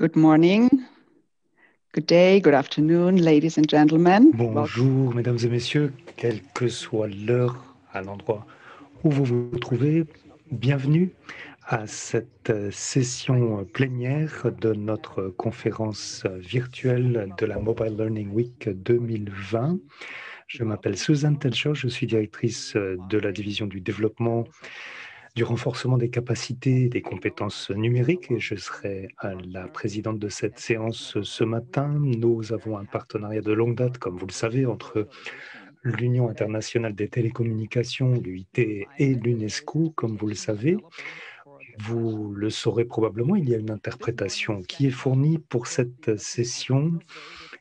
Good morning, good day, good afternoon, ladies and gentlemen. Bonjour, mesdames et messieurs, quelle que soit l'heure à l'endroit où vous vous trouvez, bienvenue à cette session plénière de notre conférence virtuelle de la Mobile Learning Week 2020. Je m'appelle Suzanne Telcher, je suis directrice de la division du développement du renforcement des capacités et des compétences numériques et je serai la présidente de cette séance ce matin. Nous avons un partenariat de longue date, comme vous le savez, entre l'Union internationale des télécommunications, l'UIT et l'UNESCO, comme vous le savez. Vous le saurez probablement, il y a une interprétation qui est fournie pour cette session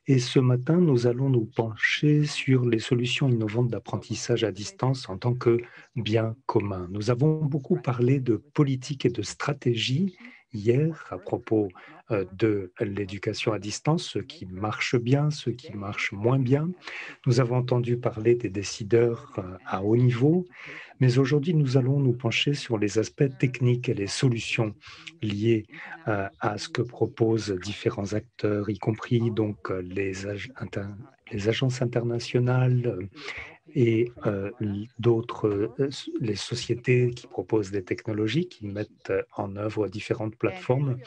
et ce matin, nous allons nous pencher sur les solutions innovantes d'apprentissage à distance en tant que bien commun. Nous avons beaucoup parlé de politique et de stratégie hier à propos euh, de l'éducation à distance, ce qui marche bien, ce qui marche moins bien. Nous avons entendu parler des décideurs euh, à haut niveau, mais aujourd'hui nous allons nous pencher sur les aspects techniques et les solutions liées euh, à ce que proposent différents acteurs, y compris donc les, les agences internationales et d'autres, les sociétés qui proposent des technologies, qui mettent en œuvre différentes plateformes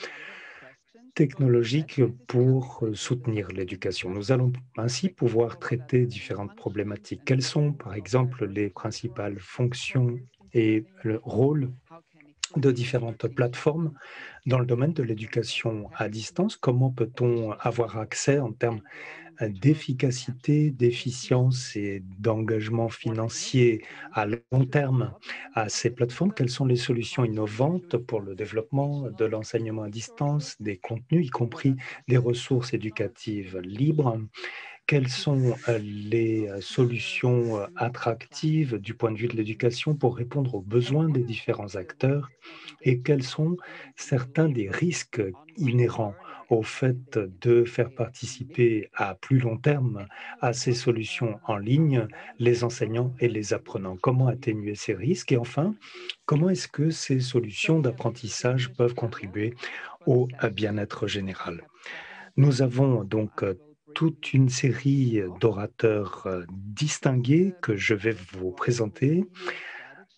technologiques pour soutenir l'éducation. Nous allons ainsi pouvoir traiter différentes problématiques. Quelles sont, par exemple, les principales fonctions et le rôle de différentes plateformes dans le domaine de l'éducation à distance? Comment peut-on avoir accès en termes d'efficacité, d'efficience et d'engagement financier à long terme à ces plateformes? Quelles sont les solutions innovantes pour le développement de l'enseignement à distance, des contenus, y compris des ressources éducatives libres? Quelles sont euh, les euh, solutions euh, attractives du point de vue de l'éducation pour répondre aux besoins des différents acteurs? Et quels sont certains des risques inhérents au fait de faire participer à plus long terme à ces solutions en ligne les enseignants et les apprenants. Comment atténuer ces risques? Et enfin, comment est-ce que ces solutions d'apprentissage peuvent contribuer au bien-être général? Nous avons donc toute une série d'orateurs distingués que je vais vous présenter.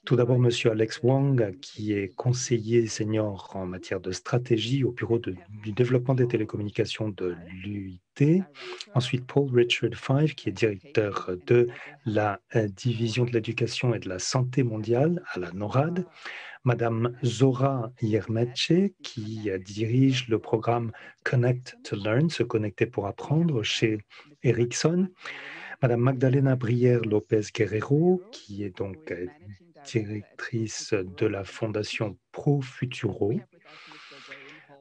Tout d'abord, M. Alex Wang, qui est conseiller senior en matière de stratégie au Bureau du développement des télécommunications de l'UIT. Ensuite, Paul Richard Five, qui est directeur de la euh, division de l'éducation et de la santé mondiale à la NORAD. Madame Zora Yermeche, qui euh, dirige le programme Connect to Learn, se connecter pour apprendre chez Ericsson. Madame Magdalena Brière Lopez Guerrero, qui est donc euh, directrice de la fondation Pro Futuro.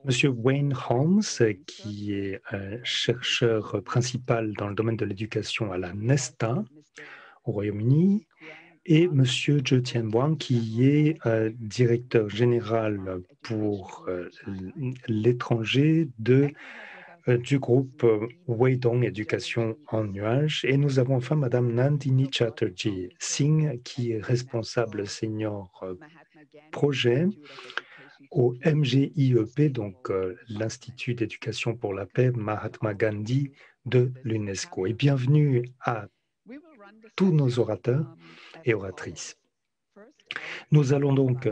Monsieur Wayne Holmes, qui est chercheur principal dans le domaine de l'éducation à la Nesta au Royaume-Uni, et Monsieur Zhe Tianwang, qui est euh, directeur général pour euh, l'étranger de euh, du groupe euh, Weidong Éducation en nuage. Et nous avons enfin Madame Nandini Chatterjee Singh, qui est responsable senior euh, projet au MGIEP, donc l'Institut d'éducation pour la paix Mahatma Gandhi de l'UNESCO. Et bienvenue à tous nos orateurs et oratrices. Nous allons donc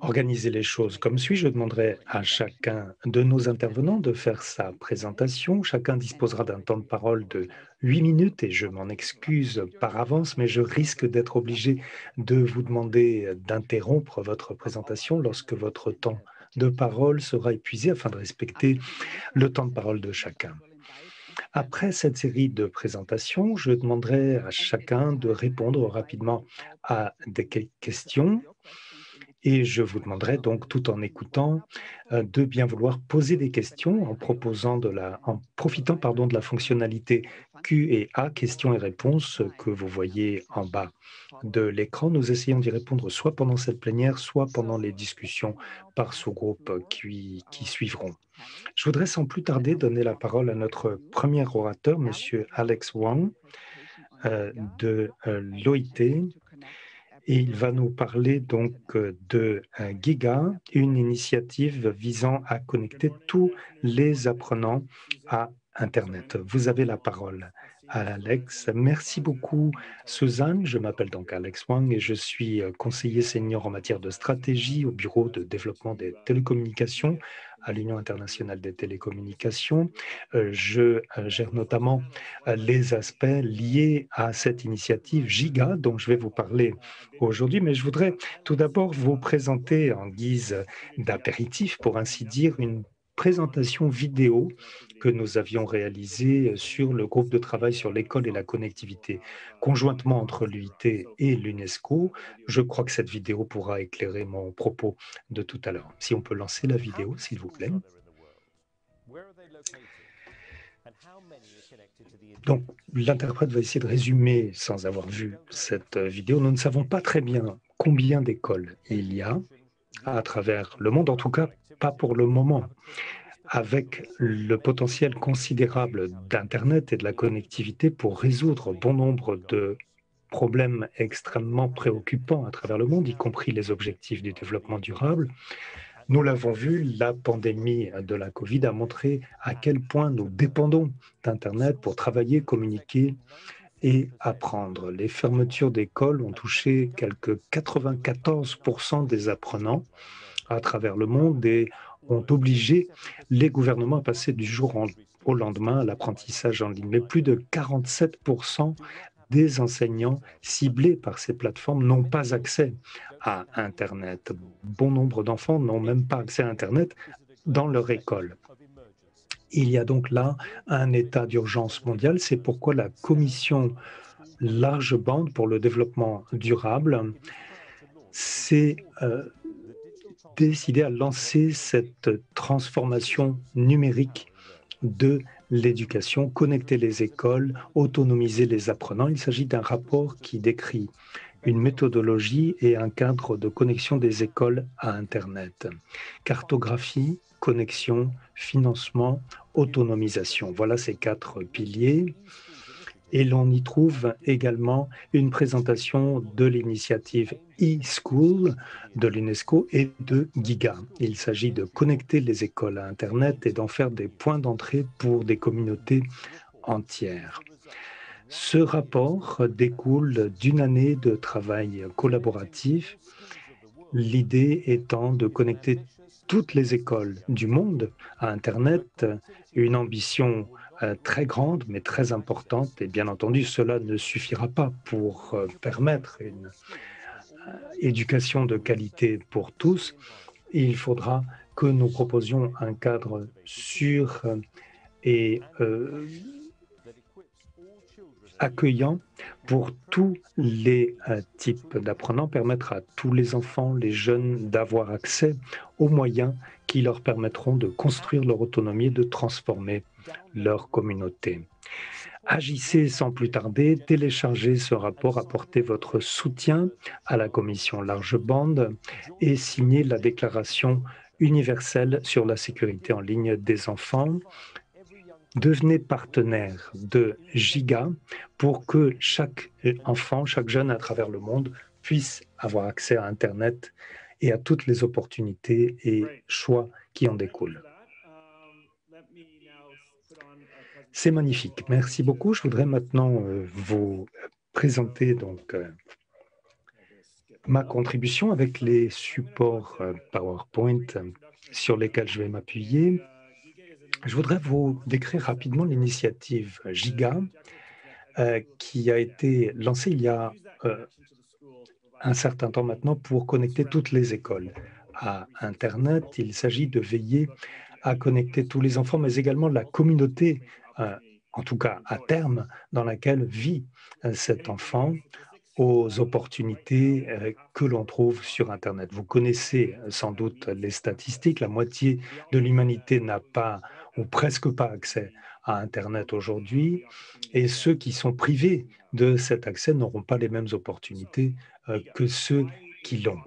organiser les choses comme suit. Je demanderai à chacun de nos intervenants de faire sa présentation. Chacun disposera d'un temps de parole de 8 minutes et je m'en excuse par avance, mais je risque d'être obligé de vous demander d'interrompre votre présentation lorsque votre temps de parole sera épuisé afin de respecter le temps de parole de chacun. Après cette série de présentations, je demanderai à chacun de répondre rapidement à des questions et je vous demanderai donc, tout en écoutant, euh, de bien vouloir poser des questions en, proposant de la, en profitant pardon, de la fonctionnalité Q et A, questions et réponses, que vous voyez en bas de l'écran. Nous essayons d'y répondre soit pendant cette plénière, soit pendant les discussions par sous-groupe qui, suivront. Je voudrais sans plus tarder donner la parole à notre premier orateur, M. Alex Wang, euh, de euh, l'OIT, et il va nous parler donc de Giga, une initiative visant à connecter tous les apprenants à Internet. Vous avez la parole. Alex. Merci beaucoup, Suzanne. Je m'appelle donc Alex Wang et je suis conseiller senior en matière de stratégie au Bureau de développement des télécommunications à l'Union internationale des télécommunications. Euh, je euh, gère notamment euh, les aspects liés à cette initiative GIGA dont je vais vous parler aujourd'hui, mais je voudrais tout d'abord vous présenter en guise d'apéritif, pour ainsi dire, une présentation vidéo que nous avions réalisée sur le groupe de travail sur l'école et la connectivité conjointement entre l'UIT et l'UNESCO. Je crois que cette vidéo pourra éclairer mon propos de tout à l'heure. Si on peut lancer la vidéo, s'il vous plaît. Donc, l'interprète va essayer de résumer sans avoir vu cette vidéo. Nous ne savons pas très bien combien d'écoles il y a à travers le monde, en tout cas pas pour le moment. Avec le potentiel considérable d'Internet et de la connectivité pour résoudre bon nombre de problèmes extrêmement préoccupants à travers le monde, y compris les objectifs du développement durable, nous l'avons vu, la pandémie de la Covid a montré à quel point nous dépendons d'Internet pour travailler, communiquer et apprendre. Les fermetures d'écoles ont touché quelques 94% des apprenants à travers le monde et ont obligé les gouvernements à passer du jour au lendemain à l'apprentissage en ligne. Mais plus de 47% des enseignants ciblés par ces plateformes n'ont pas accès à Internet. Bon nombre d'enfants n'ont même pas accès à Internet dans leur école. Il y a donc là un état d'urgence mondial. C'est pourquoi la Commission large bande pour le développement durable s'est euh, décidé à lancer cette transformation numérique de l'éducation, connecter les écoles, autonomiser les apprenants. Il s'agit d'un rapport qui décrit une méthodologie et un cadre de connexion des écoles à Internet. Cartographie, connexion, financement, autonomisation. Voilà ces quatre piliers et l'on y trouve également une présentation de l'initiative e-school de l'UNESCO et de GIGA. Il s'agit de connecter les écoles à Internet et d'en faire des points d'entrée pour des communautés entières. Ce rapport découle d'une année de travail collaboratif, l'idée étant de connecter toutes les écoles du monde à Internet, une ambition euh, très grande, mais très importante. Et bien entendu, cela ne suffira pas pour euh, permettre une euh, éducation de qualité pour tous. Il faudra que nous proposions un cadre sûr et accueillant pour tous les types d'apprenants, permettre à tous les enfants, les jeunes d'avoir accès aux moyens qui leur permettront de construire leur autonomie et de transformer leur communauté. Agissez sans plus tarder, téléchargez ce rapport, apportez votre soutien à la commission large bande et signez la déclaration universelle sur la sécurité en ligne des enfants. Devenez partenaire de Giga pour que chaque enfant, chaque jeune à travers le monde puisse avoir accès à Internet et à toutes les opportunités et choix qui en découlent. C'est magnifique. Merci beaucoup. Je voudrais maintenant euh, vous présenter donc euh, ma contribution avec les supports euh, PowerPoint sur lesquels je vais m'appuyer. Je voudrais vous décrire rapidement l'initiative GIGA qui a été lancée il y a un certain temps maintenant pour connecter toutes les écoles à Internet. Il s'agit de veiller à connecter tous les enfants, mais également la communauté en tout cas à terme, dans laquelle vit euh, cet enfant aux opportunités euh, que l'on trouve sur Internet. Vous connaissez sans doute les statistiques, la moitié de l'humanité n'a pas ou presque pas accès à Internet aujourd'hui, et ceux qui sont privés de cet accès n'auront pas les mêmes opportunités que ceux qui l'ont.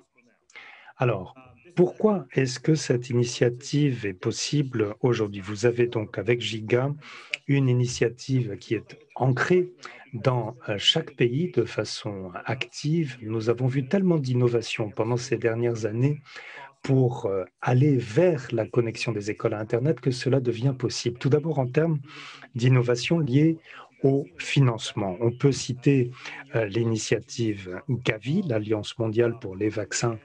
Alors, pourquoi est-ce que cette initiative est possible aujourd'hui? Vous avez donc avec Giga une initiative qui est ancrée dans euh, chaque pays de façon active. Nous avons vu tellement d'innovations pendant ces dernières années pour euh, aller vers la connexion des écoles à Internet que cela devient possible. Tout d'abord en termes d'innovation liée au financement. On peut citer euh, l'initiative Gavi, l'Alliance mondiale pour les vaccins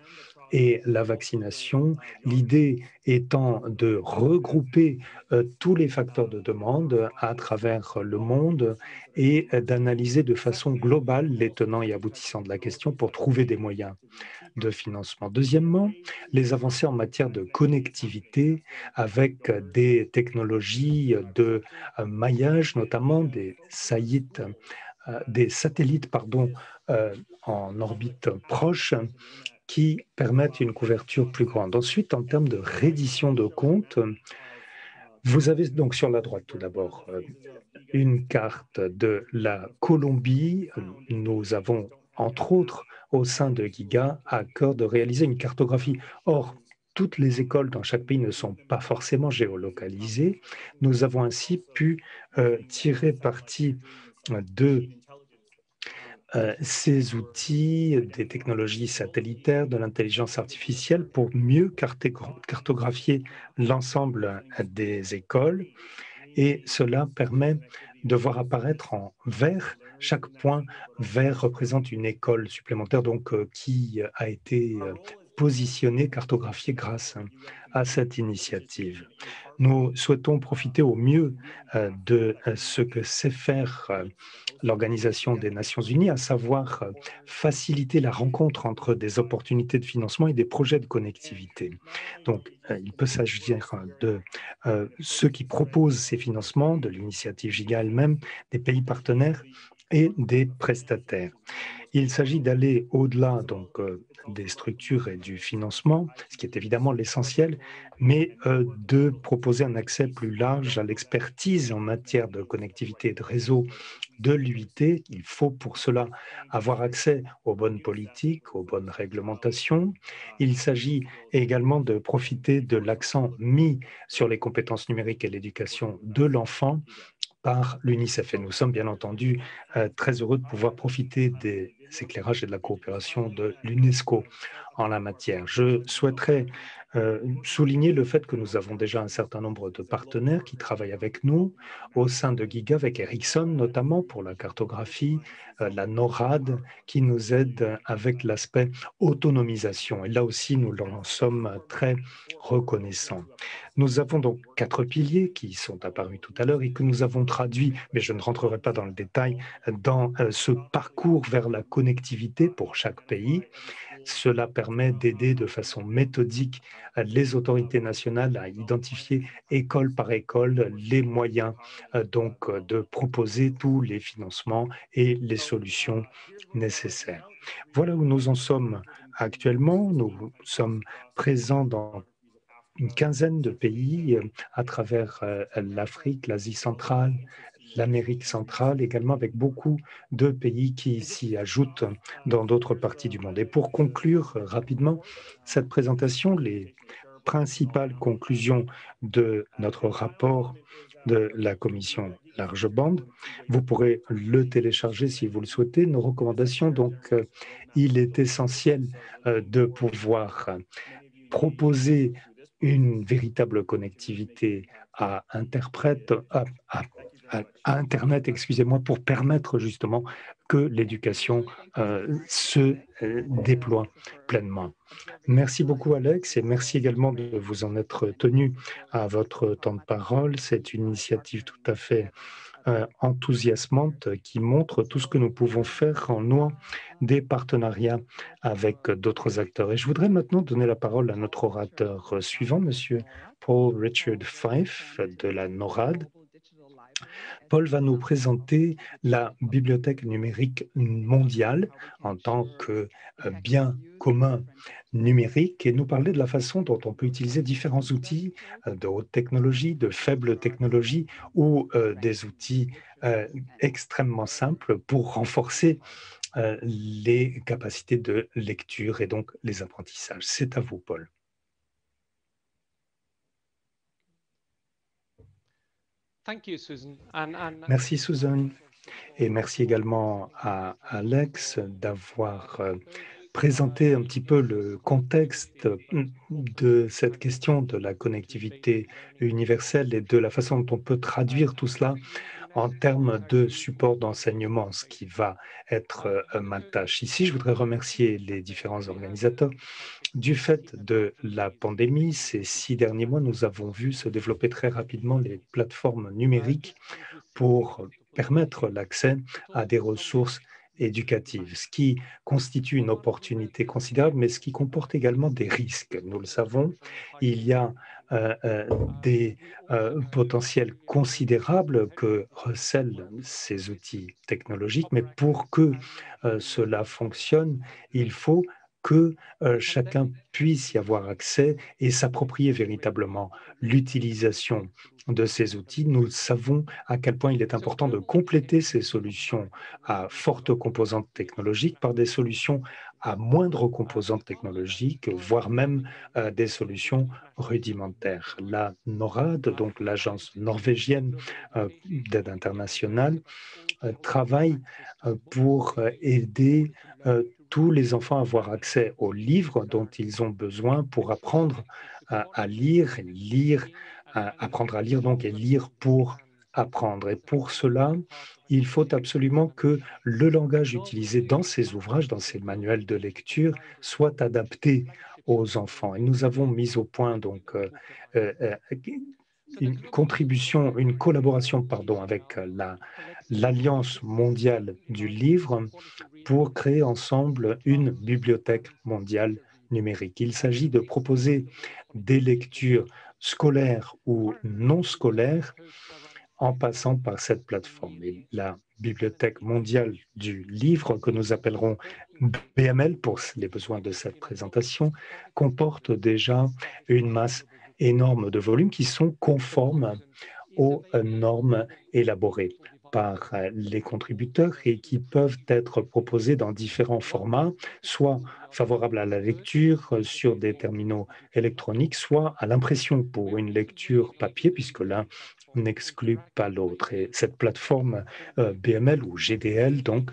et la vaccination, l'idée étant de regrouper euh, tous les facteurs de demande à travers le monde et d'analyser de façon globale les tenants et aboutissants de la question pour trouver des moyens de financement. Deuxièmement, les avancées en matière de connectivité avec des technologies de euh, maillage, notamment des, euh, des satellites pardon, en orbite proche qui permettent une couverture plus grande. Ensuite, en termes de reddition de comptes, vous avez donc sur la droite tout d'abord euh, une carte de la Colombie. Nous avons, entre autres, au sein de Giga, à cœur de réaliser une cartographie. Or, toutes les écoles dans chaque pays ne sont pas forcément géolocalisées. Nous avons ainsi pu euh, tirer parti de euh, ces outils, des technologies satellitaires, de l'intelligence artificielle pour mieux cartographier l'ensemble des écoles. Et cela permet de voir apparaître en vert chaque point vert représente une école supplémentaire donc euh, qui a été euh, positionnée, cartographiée grâce à cette initiative. Nous souhaitons profiter au mieux de ce que sait faire l'Organisation des Nations Unies, à savoir euh, faciliter la rencontre entre des opportunités de financement et des projets de connectivité. Donc, euh, il peut s'agir de euh, ceux qui proposent ces financements, de l'initiative GIGA elle-même, des pays partenaires et des prestataires. Il s'agit d'aller au-delà donc des structures et du financement, ce qui est évidemment l'essentiel, mais euh, de proposer un accès plus large à l'expertise en matière de connectivité et de réseau de l'UIT. Il faut pour cela avoir accès aux bonnes politiques, aux bonnes réglementations. Il s'agit également de profiter de l'accent mis sur les compétences numériques et l'éducation de l'enfant par l'UNICEF. Et nous sommes bien entendu euh, très heureux de pouvoir profiter des éclairages et de la coopération de l'UNESCO en la matière. Je souhaiterais euh, souligner le fait que nous avons déjà un certain nombre de partenaires qui travaillent avec nous au sein de Giga, avec Ericsson notamment pour la cartographie, euh, la NORAD qui nous aide avec l'aspect autonomisation. Et là aussi, nous leur sommes très reconnaissants. Nous avons donc quatre piliers qui sont apparus tout à l'heure et que nous avons traduits, mais je ne rentrerai pas dans le détail, dans euh, ce parcours vers la connectivité pour chaque pays. Cela permet d'aider de façon méthodique les autorités nationales à identifier école par école les moyens euh, donc de proposer tous les financements et les solutions nécessaires. Voilà où nous en sommes actuellement. Nous sommes présents dans une quinzaine de pays euh, à travers euh, l'Afrique, l'Asie centrale, l'Amérique centrale, également avec beaucoup de pays qui s'y ajoutent dans d'autres parties du monde. Et pour conclure rapidement cette présentation, les principales conclusions de notre rapport de la commission large bande. Vous pourrez le télécharger si vous le souhaitez. Nos recommandations, donc, euh, il est essentiel euh, de pouvoir proposer une véritable connectivité à interprète, à, à, Internet, excusez-moi, pour permettre justement que l'éducation euh, se euh, déploie pleinement. Merci beaucoup, Alex, et merci également de vous en être tenu à votre temps de parole. C'est une initiative tout à fait euh, enthousiasmante qui montre tout ce que nous pouvons faire en nouant des partenariats avec d'autres acteurs. Et je voudrais maintenant donner la parole à notre orateur suivant, Monsieur Paul Richard Fife de la NORAD. Paul va nous présenter la bibliothèque numérique mondiale en tant que euh, bien commun numérique et nous parler de la façon dont on peut utiliser différents outils euh, de haute technologie, de faible technologie ou euh, des outils extrêmement simples pour renforcer les capacités de lecture et donc les apprentissages. C'est à vous, Paul. Merci Susan et merci également à Alex d'avoir euh, présenté un petit peu le contexte de cette question de la connectivité universelle et de la façon dont on peut traduire tout cela en termes de support d'enseignement, ce qui va être euh, ma tâche. Ici, je voudrais remercier les différents organisateurs. Du fait de la pandémie, ces six derniers mois, nous avons vu se développer très rapidement les plateformes numériques pour permettre l'accès à des ressources éducative, ce qui constitue une opportunité considérable, mais ce qui comporte également des risques. Nous le savons, il y a euh, euh, des euh, potentiels considérables que recèlent ces outils technologiques, mais pour que cela fonctionne, il faut que chacun puisse y avoir accès et s'approprier véritablement l'utilisation de ces outils. Nous savons à quel point il est important de compléter ces solutions à forte composante technologique par des solutions à moindre composante technologique, voire même des solutions rudimentaires. La NORAD, donc l'agence norvégienne d'aide internationale, travaille pour aider tous les enfants avoir accès aux livres dont ils ont besoin pour apprendre à, lire, lire, apprendre à lire donc et lire pour apprendre. Et pour cela, il faut absolument que le langage utilisé dans ces ouvrages, dans ces manuels de lecture, soit adapté aux enfants. Et nous avons mis au point donc euh, euh, euh, une contribution, une collaboration pardon, avec l'Alliance mondiale du livre pour créer ensemble une bibliothèque mondiale numérique. Il s'agit de proposer des lectures scolaires ou non scolaires en passant par cette plateforme. La Bibliothèque mondiale du livre, que nous appellerons BML pour les besoins de cette présentation, comporte déjà une masse énorme de volumes qui sont conformes aux normes élaborées par les contributeurs et qui peuvent être proposés dans différents formats, soit favorables à la lecture sur des terminaux électroniques, soit à l'impression pour une lecture papier, puisque l'un n'exclut pas l'autre. Et cette plateforme euh, BML ou GDL, donc,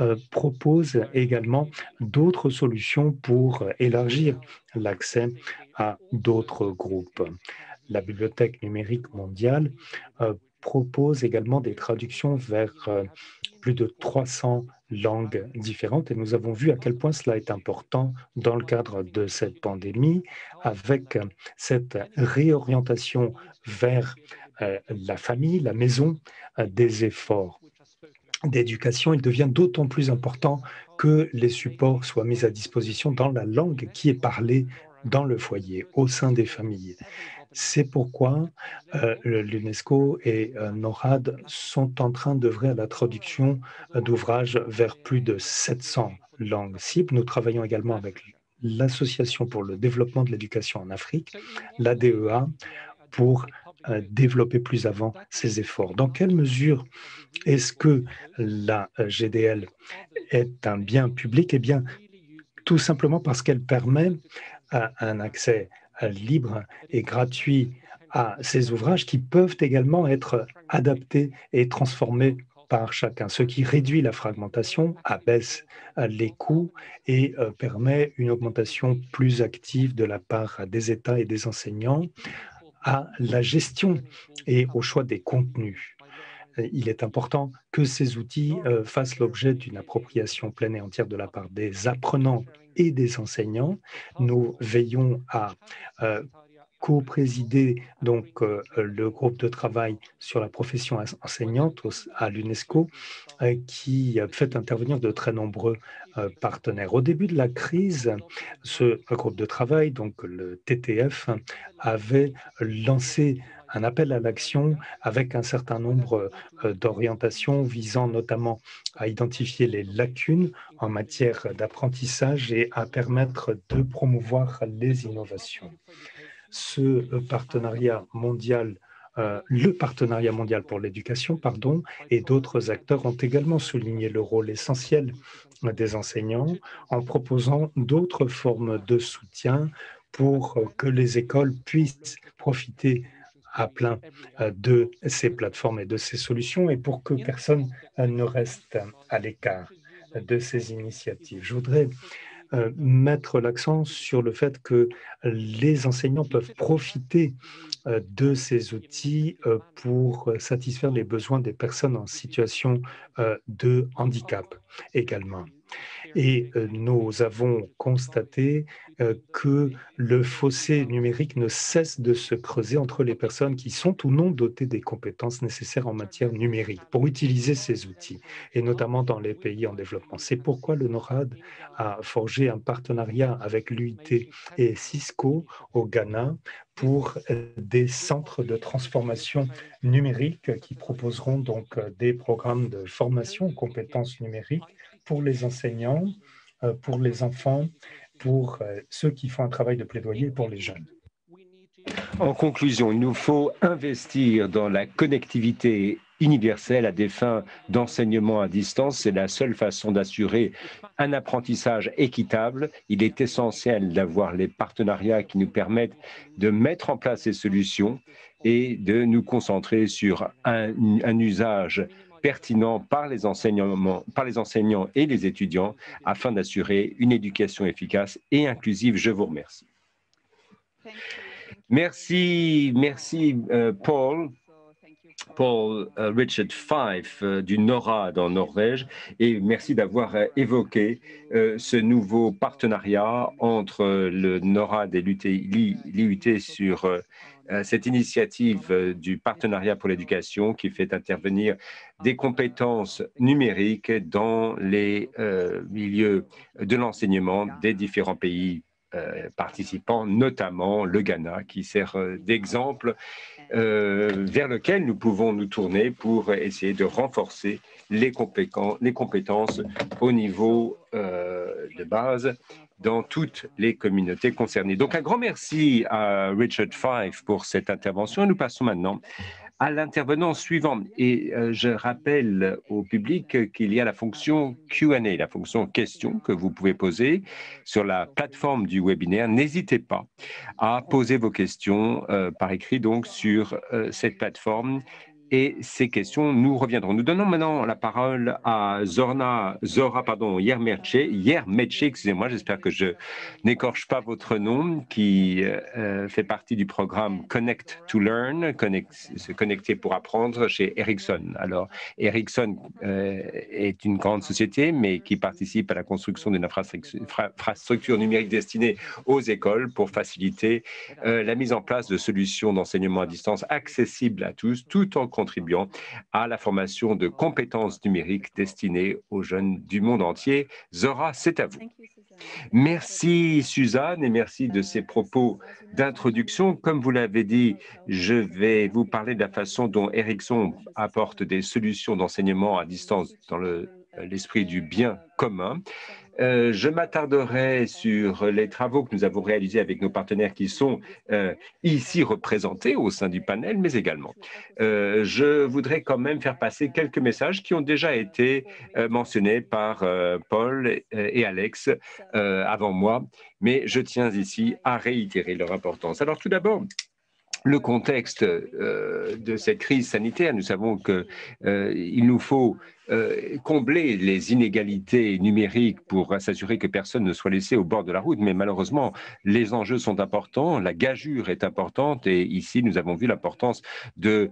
euh, propose également d'autres solutions pour élargir l'accès à d'autres groupes. La Bibliothèque numérique mondiale euh, propose également des traductions vers euh, plus de 300 langues différentes et nous avons vu à quel point cela est important dans le cadre de cette pandémie avec cette réorientation vers euh, la famille, la maison, euh, des efforts d'éducation, il devient d'autant plus important que les supports soient mis à disposition dans la langue qui est parlée dans le foyer, au sein des familles. C'est pourquoi euh, l'UNESCO et euh, NORAD sont en train d'œuvrer à la traduction euh, d'ouvrages vers plus de 700 langues cibles. Nous travaillons également avec l'Association pour le développement de l'éducation en Afrique, l'ADEA, pour développer plus avant ces efforts. Dans quelle mesure est-ce que la GDL est un bien public? Eh bien, tout simplement parce qu'elle permet un accès libre et gratuit à ces ouvrages qui peuvent également être adaptés et transformés par chacun, ce qui réduit la fragmentation, abaisse les coûts et euh, permet une augmentation plus active de la part des États et des enseignants à la gestion et au choix des contenus. Il est important que ces outils euh, fassent l'objet d'une appropriation pleine et entière de la part des apprenants et des enseignants. Nous veillons à euh, co-présider donc euh, le groupe de travail sur la profession enseignante à l'UNESCO euh, qui fait intervenir de très nombreux partenaires. Au début de la crise, ce groupe de travail, donc le TTF, avait lancé un appel à l'action avec un certain nombre euh, d'orientations visant notamment à identifier les lacunes en matière d'apprentissage et à permettre de promouvoir les innovations. Ce euh, partenariat mondial euh, le partenariat mondial pour l'éducation, pardon, et d'autres acteurs ont également souligné le rôle essentiel des enseignants en proposant d'autres formes de soutien pour que les écoles puissent profiter à plein de ces plateformes et de ces solutions et pour que personne ne reste à l'écart de ces initiatives. Je voudrais euh, mettre l'accent sur le fait que les enseignants peuvent profiter euh, de ces outils euh, pour satisfaire les besoins des personnes en situation de handicap également. Et nous avons constaté que le fossé numérique ne cesse de se creuser entre les personnes qui sont ou non dotées des compétences nécessaires en matière numérique pour utiliser ces outils, et notamment dans les pays en développement. C'est pourquoi le NORAD a forgé un partenariat avec l'UIT et Cisco au Ghana pour des centres de transformation numérique qui proposeront donc des programmes de formation aux compétences numériques pour les enseignants, euh, pour les enfants, pour euh, ceux qui font un travail de plaidoyer pour les jeunes. En conclusion, il nous faut investir dans la connectivité universelle à des fins d'enseignement à distance. C'est la seule façon d'assurer un apprentissage équitable. Il est essentiel d'avoir les partenariats qui nous permettent de mettre en place ces solutions et de nous concentrer sur un, un usage pertinent par les, par les enseignants et les étudiants afin d'assurer une éducation efficace et inclusive. Je vous remercie. Merci, merci euh, Paul. Paul euh, Richard Fife euh, du NORAD en Norvège et merci d'avoir évoqué ce nouveau partenariat entre le NORAD et l'IUT sur cette initiative euh, du partenariat pour l'éducation qui fait intervenir des compétences numériques dans les euh, milieux de l'enseignement des différents pays participants, notamment le Ghana, qui sert d'exemple vers lequel nous pouvons nous tourner pour essayer de renforcer les compétences au niveau de base dans toutes les communautés concernées. Donc, un grand merci à Richard Fife pour cette intervention. Nous passons maintenant à l'intervenant suivant. Et euh, je rappelle au public qu'il y a la fonction Q&A, la fonction question que vous pouvez poser sur la plateforme du webinaire. N'hésitez pas à poser vos questions euh, par écrit donc sur euh, cette plateforme et ces questions nous reviendront. Nous donnons maintenant la parole à Zorna, Zora pardon, Yermeche excusez-moi, j'espère que je n'écorche pas votre nom, qui euh, fait partie du programme Connect to Learn, se connecter pour apprendre chez Ericsson. Alors, Ericsson euh, est une grande société, mais qui participe à la construction d'une infrastructure numérique destinée aux écoles pour faciliter euh, la mise en place de solutions d'enseignement à distance accessibles à tous, tout en contribuant à la formation de compétences numériques destinées aux jeunes du monde entier. Zora, c'est à vous. Merci Suzanne et merci de ces propos d'introduction. Comme vous l'avez dit, je vais vous parler de la façon dont Ericsson apporte des solutions d'enseignement à distance dans l'esprit du bien commun. Euh, je m'attarderai sur les travaux que nous avons réalisés avec nos partenaires qui sont euh, ici représentés au sein du panel, mais également. Euh, je voudrais quand même faire passer quelques messages qui ont déjà été mentionnés par Paul et Alex avant moi, mais je tiens ici à réitérer leur importance. Alors tout d'abord, le contexte euh, de cette crise sanitaire, nous savons qu'il euh, nous faut euh, combler les inégalités numériques pour s'assurer que personne ne soit laissé au bord de la route. Mais malheureusement, les enjeux sont importants, la gageure est importante et ici, nous avons vu l'importance de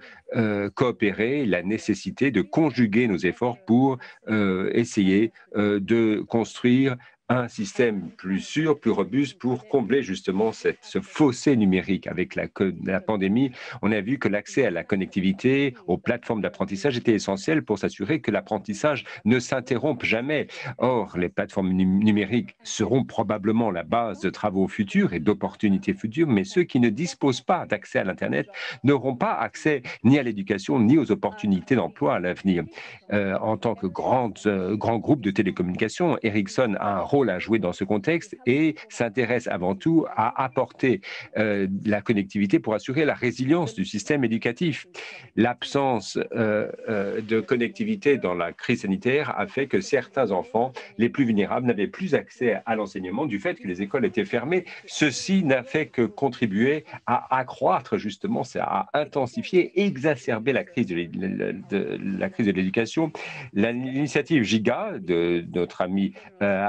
coopérer, la nécessité de conjuguer nos efforts pour essayer de construire un système plus sûr, plus robuste pour combler justement cette, ce fossé numérique. Avec la, la pandémie, on a vu que l'accès à la connectivité, aux plateformes d'apprentissage était essentiel pour s'assurer que l'apprentissage ne s'interrompe jamais. Or, les plateformes numériques seront probablement la base de travaux futurs et d'opportunités futures, mais ceux qui ne disposent pas d'accès à l'Internet n'auront pas accès ni à l'éducation ni aux opportunités d'emploi à l'avenir. Euh, en tant que grand, euh, grand groupe de télécommunications, Ericsson a un rôle rôle à jouer dans ce contexte et s'intéresse avant tout à apporter la connectivité pour assurer la résilience du système éducatif. L'absence de connectivité dans la crise sanitaire a fait que certains enfants les plus vulnérables n'avaient plus accès à l'enseignement du fait que les écoles étaient fermées. Ceci n'a fait que contribuer à accroître justement, à intensifier, exacerber la crise de l'éducation. L'initiative Giga de notre ami euh,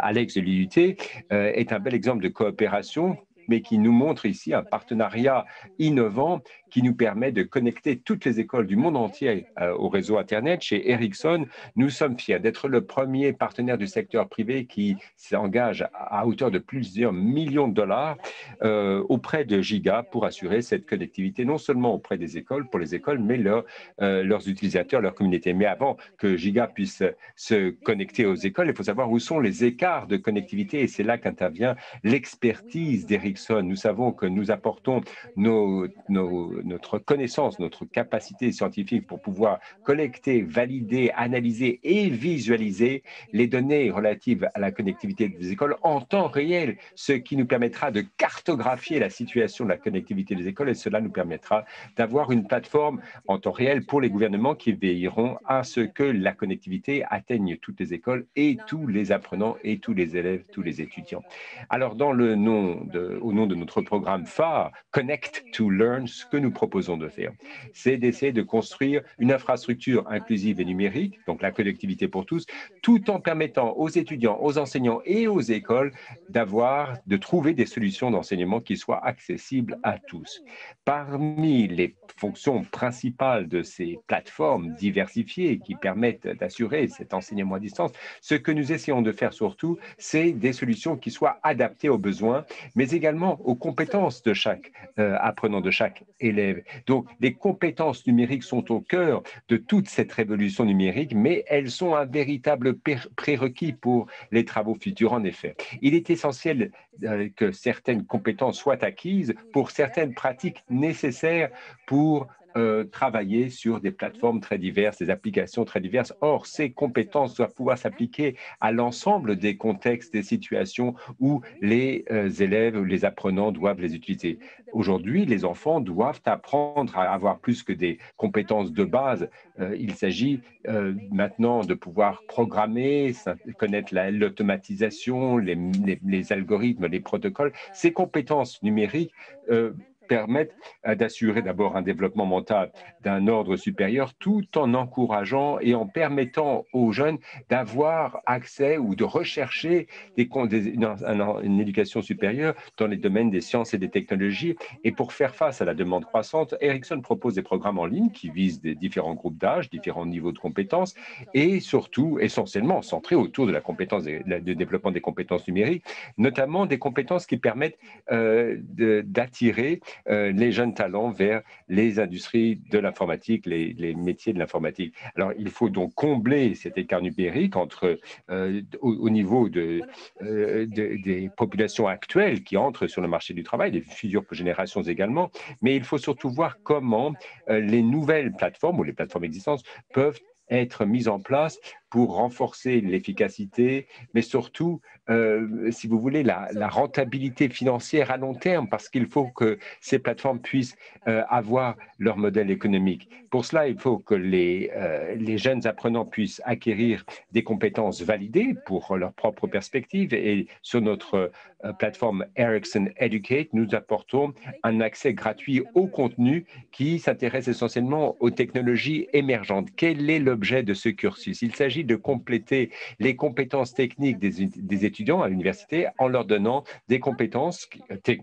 Alex de l'IUT euh, est un bel exemple de coopération mais qui nous montre ici un partenariat innovant qui nous permet de connecter toutes les écoles du monde entier euh, au réseau Internet. Chez Ericsson, nous sommes fiers d'être le premier partenaire du secteur privé qui s'engage à hauteur de plusieurs millions de dollars euh, auprès de Giga pour assurer cette connectivité, non seulement auprès des écoles, pour les écoles, mais euh, leurs utilisateurs, leur communauté. Mais avant que Giga puisse se connecter aux écoles, il faut savoir où sont les écarts de connectivité et c'est là qu'intervient l'expertise d'Ericsson. Nous savons que nous apportons notre connaissance, notre capacité scientifique pour pouvoir collecter, valider, analyser et visualiser les données relatives à la connectivité des écoles en temps réel, ce qui nous permettra de cartographier la situation de la connectivité des écoles et cela nous permettra d'avoir une plateforme en temps réel pour les gouvernements qui veilleront à ce que la connectivité atteigne toutes les écoles et tous les apprenants et tous les élèves, tous les étudiants. Alors, dans le nom de, au nom de notre programme phare, Connect to Learn, ce que nous proposons de faire. C'est d'essayer de construire une infrastructure inclusive et numérique, donc la collectivité pour tous, tout en permettant aux étudiants, aux enseignants et aux écoles d'avoir, de trouver des solutions d'enseignement qui soient accessibles à tous. Parmi les fonctions principales de ces plateformes diversifiées qui permettent d'assurer cet enseignement à distance, ce que nous essayons de faire surtout, c'est des solutions qui soient adaptées aux besoins, mais aux compétences de chaque euh, apprenant, de chaque élève donc, les compétences numériques sont au cœur de toute cette révolution numérique, mais elles sont un véritable prérequis pour les travaux futurs, en effet. Il est essentiel euh, que certaines compétences soient acquises pour certaines pratiques nécessaires pour euh, travailler sur des plateformes très diverses, des applications très diverses. Or, ces compétences doivent pouvoir s'appliquer à l'ensemble des contextes, des situations où les euh, élèves les apprenants doivent les utiliser. Aujourd'hui, les enfants doivent apprendre à avoir plus que des compétences de base. Euh, il s'agit maintenant de pouvoir programmer, connaître l'automatisation, les, les, algorithmes, les protocoles. Ces compétences numériques permettent euh, d'assurer d'abord un développement mental d'un ordre supérieur tout en encourageant et en permettant aux jeunes d'avoir accès ou de rechercher une, éducation supérieure dans les domaines des sciences et des technologies. Et pour faire face à la demande croissante, Ericsson propose des programmes en ligne qui visent des différents groupes d'âge, différents niveaux de compétences et surtout essentiellement centrés autour de la compétence de développement des compétences numériques, notamment des compétences qui permettent euh, d'attirer euh, les jeunes talents vers les industries de l'informatique, les, métiers de l'informatique. Alors, il faut donc combler cet écart numérique entre, euh, au, niveau de, euh, des populations actuelles qui entrent sur le marché du travail, des futures générations également, mais il faut surtout voir comment les nouvelles plateformes ou les plateformes existantes peuvent être mises en place pour renforcer l'efficacité, mais surtout, euh, si vous voulez, la, rentabilité financière à long terme, parce qu'il faut que ces plateformes puissent euh, avoir leur modèle économique. Pour cela, il faut que les, euh, les jeunes apprenants puissent acquérir des compétences validées pour leur propre perspective. Et sur notre plateforme Ericsson Educate, nous apportons un accès gratuit au contenu qui s'intéresse essentiellement aux technologies émergentes. Quel est l'objet de ce cursus? Il s'agit de compléter les compétences techniques des, étudiants à l'université en leur donnant des compétences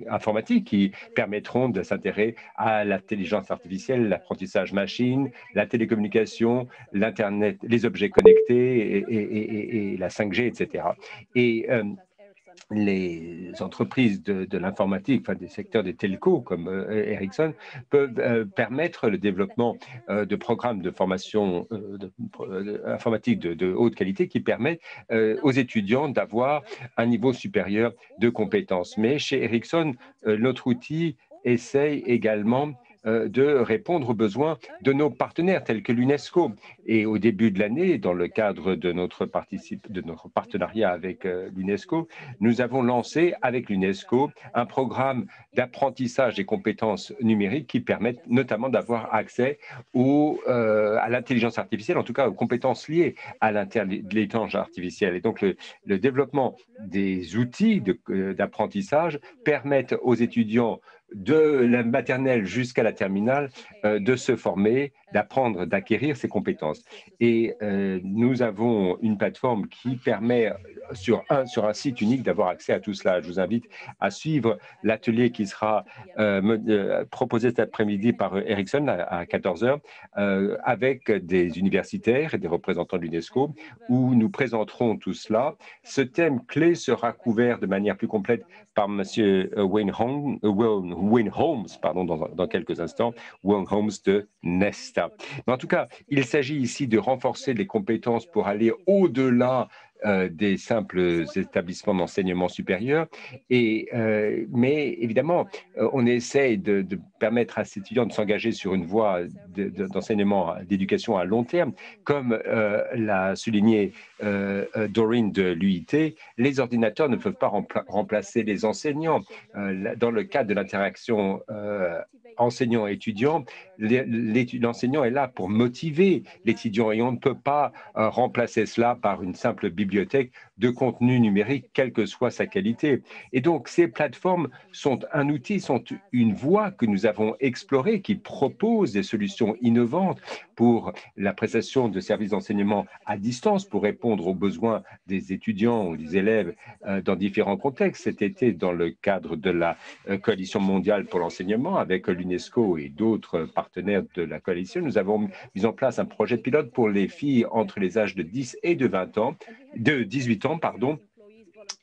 informatiques qui permettront de s'intéresser à l'intelligence artificielle, l'apprentissage machine, la télécommunication, l'Internet, les objets connectés et, la 5G, etc. Et les entreprises de, l'informatique, enfin des secteurs des telcos comme euh, Ericsson, peuvent euh, permettre le développement euh, de programmes de formation informatique de, haute qualité qui permettent aux étudiants d'avoir un niveau supérieur de compétences. Mais chez Ericsson, notre outil essaye également de répondre aux besoins de nos partenaires tels que l'UNESCO. Et au début de l'année, dans le cadre de notre, partenariat avec l'UNESCO, nous avons lancé avec l'UNESCO un programme d'apprentissage des compétences numériques qui permettent notamment d'avoir accès au, à l'intelligence artificielle, en tout cas aux compétences liées à l'intelligence artificielle. Et donc, le développement des outils d'apprentissage permettent aux étudiants de la maternelle jusqu'à la terminale euh, de se former, d'apprendre, d'acquérir ces compétences. Et euh, nous avons une plateforme qui permet sur un, sur un site unique d'avoir accès à tout cela. Je vous invite à suivre l'atelier qui sera euh, proposé cet après-midi par Ericsson à, 14 heures avec des universitaires et des représentants de l'UNESCO où nous présenterons tout cela. Ce thème clé sera couvert de manière plus complète par M. Wayne Wayne Holmes pardon, dans, quelques instants, Wayne Holmes de Nesta. Mais en tout cas, il s'agit ici de renforcer les compétences pour aller au-delà euh, des simples établissements d'enseignement supérieur. Et, euh, mais évidemment, euh, on essaie de, permettre à ces étudiants de s'engager sur une voie d'enseignement, d'éducation à long terme. Comme l'a souligné Doreen de l'UIT, les ordinateurs ne peuvent pas remplacer les enseignants. dans le cadre de l'interaction enseignant-étudiant, l'enseignant est là pour motiver l'étudiant et on ne peut pas euh, remplacer cela par une simple bibliothèque de contenu numérique, quelle que soit sa qualité. Et donc, ces plateformes sont un outil, sont une voie que nous avons explorée qui propose des solutions innovantes pour la prestation de services d'enseignement à distance pour répondre aux besoins des étudiants ou des élèves euh, dans différents contextes. Cet été, dans le cadre de la euh, Coalition mondiale pour l'enseignement avec l'UNESCO et d'autres partenaires de la coalition, nous avons mis en place un projet pilote pour les filles entre les âges de 10 et de 20 ans, de 18 ans, pardon,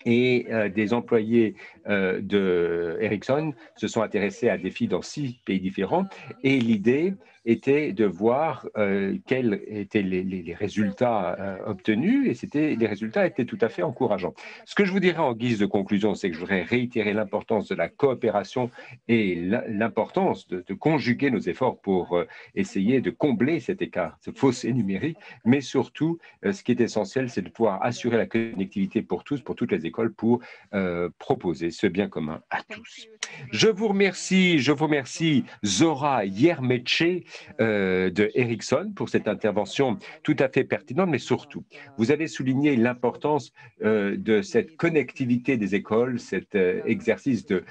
et euh, des employés euh, de Ericsson se sont intéressés à des filles dans six pays différents. Et l'idée était de voir euh, quels étaient les, résultats euh, obtenus et c'était les résultats étaient tout à fait encourageants. Ce que je vous dirais en guise de conclusion, c'est que je voudrais réitérer l'importance de la coopération et l'importance de, conjuguer nos efforts pour euh, essayer de combler cet écart, ce fossé numérique, mais surtout, ce qui est essentiel, c'est de pouvoir assurer la connectivité pour tous, pour toutes les écoles, pour proposer ce bien commun à tous. Je vous remercie, je vous remercie Zora Yermeche euh, de Ericsson pour cette intervention tout à fait pertinente, mais surtout, vous avez souligné l'importance euh, de cette connectivité des écoles, cet euh, exercice de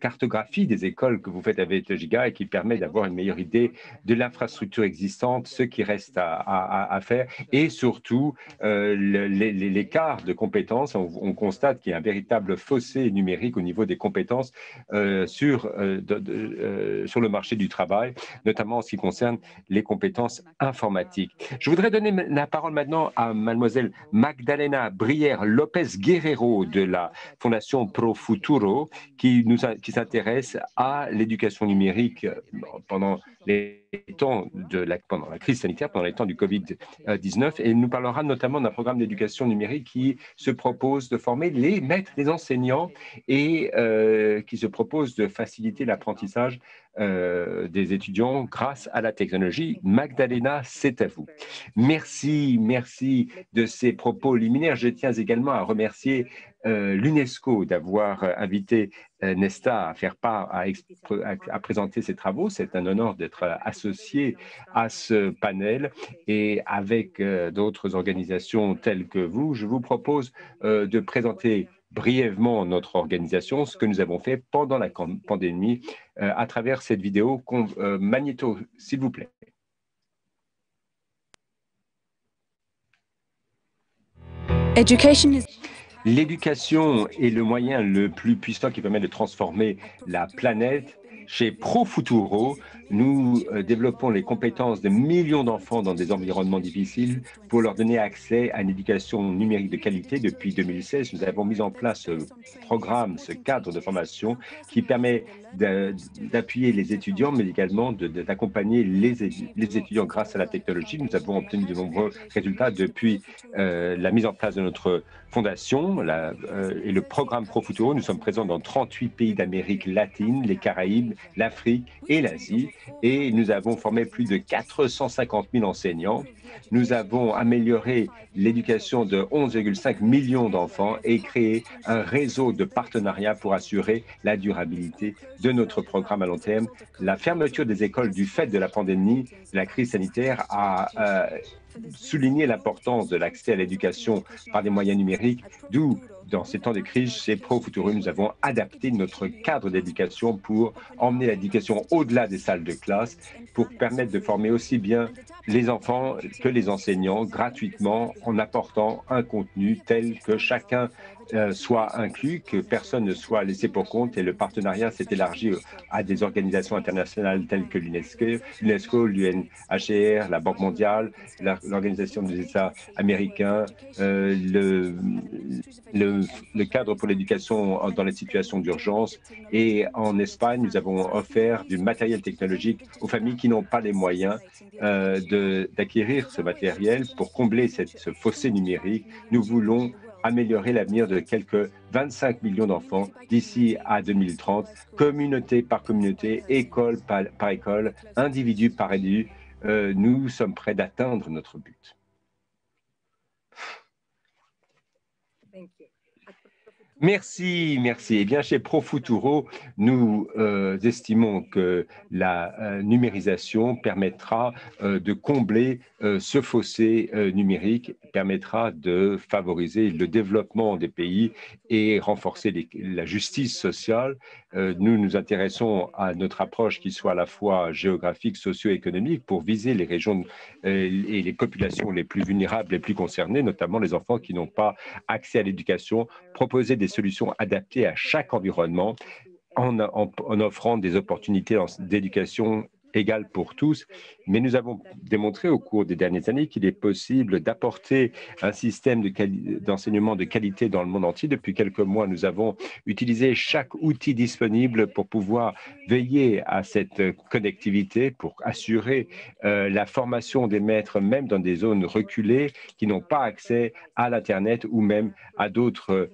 cartographie des écoles que vous faites avec Giga et qui permet d'avoir une meilleure idée de l'infrastructure existante, ce qui reste à, faire et surtout euh, l'écart de compétences. On, constate qu'il y a un véritable fossé numérique au niveau des compétences euh, sur, euh, sur le marché du travail, notamment en ce qui concerne les compétences informatiques. Je voudrais donner la parole maintenant à mademoiselle Magdalena Brière Lopez Guerrero de la Fondation Pro Futuro qui nous qui s'intéresse à l'éducation numérique euh, pendant les temps de la, pendant la crise sanitaire, pendant les temps du Covid-19, et nous parlera notamment d'un programme d'éducation numérique qui se propose de former les maîtres, les enseignants, et euh, qui se propose de faciliter l'apprentissage euh, des étudiants grâce à la technologie. Magdalena, c'est à vous. Merci, merci de ces propos liminaires. Je tiens également à remercier euh, l'UNESCO d'avoir invité Nesta à faire part, à présenter ses travaux. C'est un honneur d'être associé à ce panel et avec euh, d'autres organisations telles que vous, je vous propose euh, de présenter brièvement notre organisation, ce que nous avons fait pendant la pandémie euh, à travers cette vidéo. Magnéto, s'il vous plaît. L'éducation est le moyen le plus puissant qui permet de transformer la planète chez ProFuturo, nous euh, développons les compétences de millions d'enfants dans des environnements difficiles pour leur donner accès à une éducation numérique de qualité. Depuis 2016, nous avons mis en place ce programme, ce cadre de formation qui permet d'appuyer les étudiants, mais également d'accompagner les, étudiants grâce à la technologie. Nous avons obtenu de nombreux résultats depuis euh, la mise en place de notre fondation euh, et le programme ProFuturo. Nous sommes présents dans 38 pays d'Amérique latine, les Caraïbes, l'Afrique et l'Asie. Et nous avons formé plus de 450 000 enseignants. Nous avons amélioré l'éducation de 11,5 millions d'enfants et créé un réseau de partenariats pour assurer la durabilité de notre programme à long terme. La fermeture des écoles du fait de la pandémie, la crise sanitaire a euh, souligné l'importance de l'accès à l'éducation par des moyens numériques, d'où dans ces temps de crise, chez Pro Futuro, nous avons adapté notre cadre d'éducation pour emmener l'éducation au-delà des salles de classe, pour permettre de former aussi bien les enfants que les enseignants gratuitement en apportant un contenu tel que chacun euh, soit inclus, que personne ne soit laissé pour compte et le partenariat s'est élargi à des organisations internationales telles que l'UNESCO, l'UNHCR, la Banque mondiale, l'Organisation des États américains, euh, le, cadre pour l'éducation dans les situations d'urgence. Et en Espagne, nous avons offert du matériel technologique aux familles qui n'ont pas les moyens euh, d'acquérir ce matériel pour combler cette, ce fossé numérique. Nous voulons améliorer l'avenir de quelques 25 millions d'enfants d'ici à 2030, communauté par communauté, école par, école, individu par individu. Euh, nous sommes prêts d'atteindre notre but. Merci, merci. Eh bien, chez Profuturo, nous euh, estimons que la euh, numérisation permettra euh, de combler ce fossé numérique, permettra de favoriser le développement des pays et renforcer la justice sociale. Nous nous intéressons à notre approche qui soit à la fois géographique, socio-économique pour viser les régions et les populations les plus vulnérables, les plus concernées, notamment les enfants qui n'ont pas accès à l'éducation, proposer des solutions adaptées à chaque environnement en, en offrant des opportunités d'éducation égale pour tous, mais nous avons démontré au cours des dernières années qu'il est possible d'apporter un système d'enseignement de, qualité dans le monde entier. Depuis quelques mois, nous avons utilisé chaque outil disponible pour pouvoir veiller à cette connectivité, pour assurer euh, la formation des maîtres, même dans des zones reculées qui n'ont pas accès à l'Internet ou même à d'autres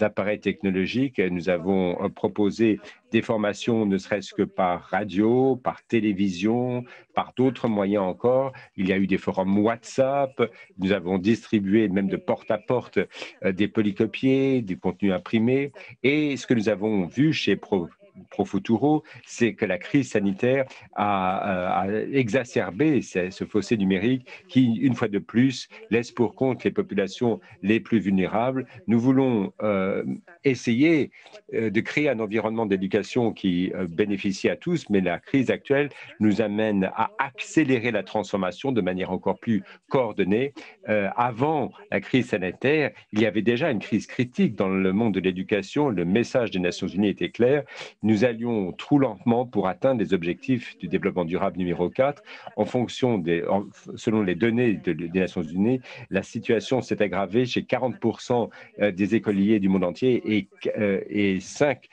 appareils technologiques. Nous avons euh, proposé des formations ne serait-ce que par radio, par télévision, par d'autres moyens encore. Il y a eu des forums WhatsApp. Nous avons distribué même de porte à porte euh, des polycopiés, du contenu imprimé. Et ce que nous avons vu chez Pro Profuturo, c'est que la crise sanitaire a, exacerbé ce, fossé numérique qui, une fois de plus, laisse pour compte les populations les plus vulnérables. Nous voulons euh, essayer euh, de créer un environnement d'éducation qui euh, bénéficie à tous, mais la crise actuelle nous amène à accélérer la transformation de manière encore plus coordonnée. avant la crise sanitaire, il y avait déjà une crise critique dans le monde de l'éducation. Le message des Nations Unies était clair nous allions trop lentement pour atteindre les objectifs du développement durable numéro 4. En fonction des, selon les données des Nations Unies, la situation s'est aggravée chez 40% euh, des écoliers du monde entier et, euh, et 5,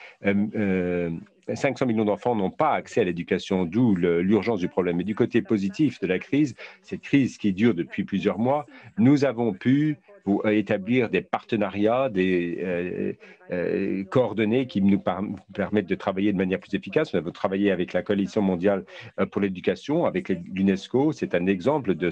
500 millions d'enfants n'ont pas accès à l'éducation, d'où l'urgence du problème. Et du côté positif de la crise, cette crise qui dure depuis plusieurs mois, nous avons pu pour établir des partenariats, des euh, euh, coordonnées qui nous permettent de travailler de manière plus efficace. Nous avons travaillé avec la Coalition mondiale euh, pour l'éducation, avec l'UNESCO. C'est un exemple de,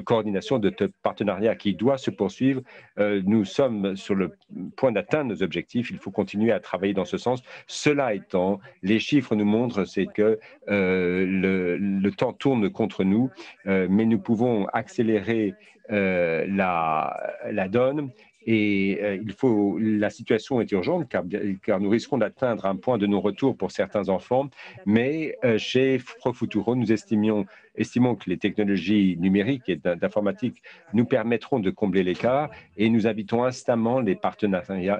coordination, de partenariat qui doit se poursuivre. nous sommes sur le point d'atteindre nos objectifs. Il faut continuer à travailler dans ce sens. Cela étant, les chiffres nous montrent c'est que le, temps tourne contre nous, mais nous pouvons accélérer la, la donne et euh, il faut, la situation est urgente car, car nous risquons d'atteindre un point de non-retour pour certains enfants. Mais euh, chez Profuturo, nous estimions, estimons que les technologies numériques et d'informatique nous permettront de combler l'écart et nous invitons instamment les,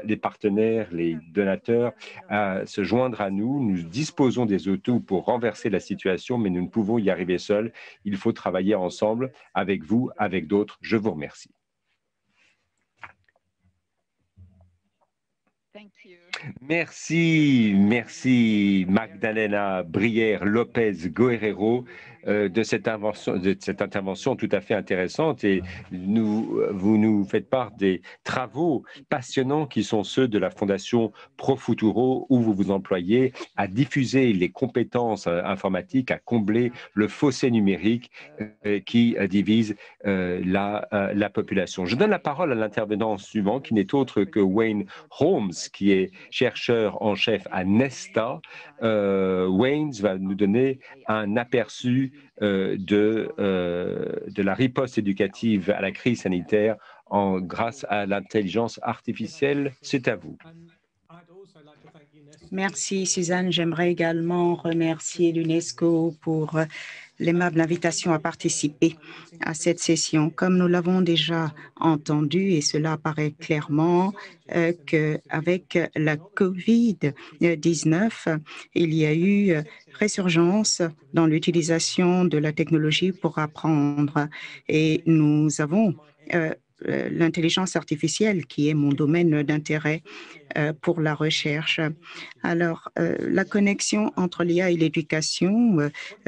les partenaires, les donateurs à se joindre à nous. Nous disposons des outils pour renverser la situation, mais nous ne pouvons y arriver seuls. Il faut travailler ensemble avec vous, avec d'autres. Je vous remercie. Merci, merci Magdalena Brière Lopez Guerrero. De, cette intervention, de cette intervention tout à fait intéressante et nous, vous nous faites part des travaux passionnants qui sont ceux de la Fondation Pro Futuro où vous vous employez à diffuser les compétences informatiques, à combler le fossé numérique qui divise la, la population. Je donne la parole à l'intervenant suivant qui n'est autre que Wayne Holmes, qui est chercheur en chef à Nesta. Euh, Wayne va nous donner un aperçu euh, de, euh, de la riposte éducative à la crise sanitaire en, grâce à l'intelligence artificielle. C'est à vous. Merci Suzanne. J'aimerais également remercier l'UNESCO pour l'aimable invitation à participer à cette session. Comme nous l'avons déjà entendu, et cela apparaît clairement, euh, qu'avec la COVID-19, il y a eu résurgence dans l'utilisation de la technologie pour apprendre. Et nous avons euh, l'intelligence artificielle, qui est mon domaine d'intérêt euh, pour la recherche. Alors, euh, la connexion entre l'IA et l'éducation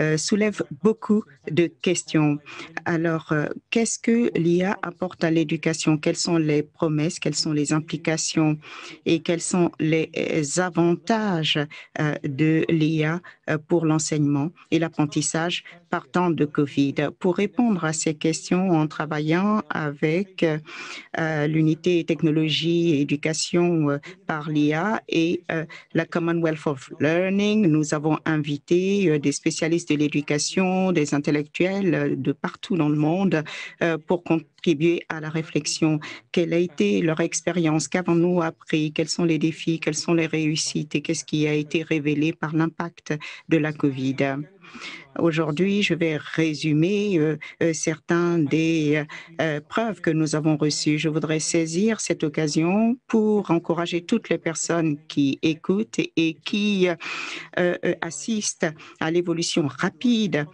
euh, soulève beaucoup de questions. Alors, qu'est-ce que l'IA apporte à l'éducation? Quelles sont les promesses? Quelles sont les implications? Et quels sont les avantages de l'IA pour l'enseignement et l'apprentissage partant de COVID? Pour répondre à ces questions en travaillant avec l'unité technologie et éducation par l'IA et euh, la Commonwealth of Learning. Nous avons invité euh, des spécialistes de l'éducation, des intellectuels euh, de partout dans le monde pour contribuer à la réflexion. Quelle a été leur expérience? Qu'avons-nous appris? Quels sont les défis? Quelles sont les réussites? Et qu'est-ce qui a été révélé par l'impact de la COVID? Aujourd'hui, je vais résumer euh, euh, certains des euh, preuves que nous avons reçues. Je voudrais saisir cette occasion pour encourager toutes les personnes qui écoutent et qui assistent à l'évolution rapide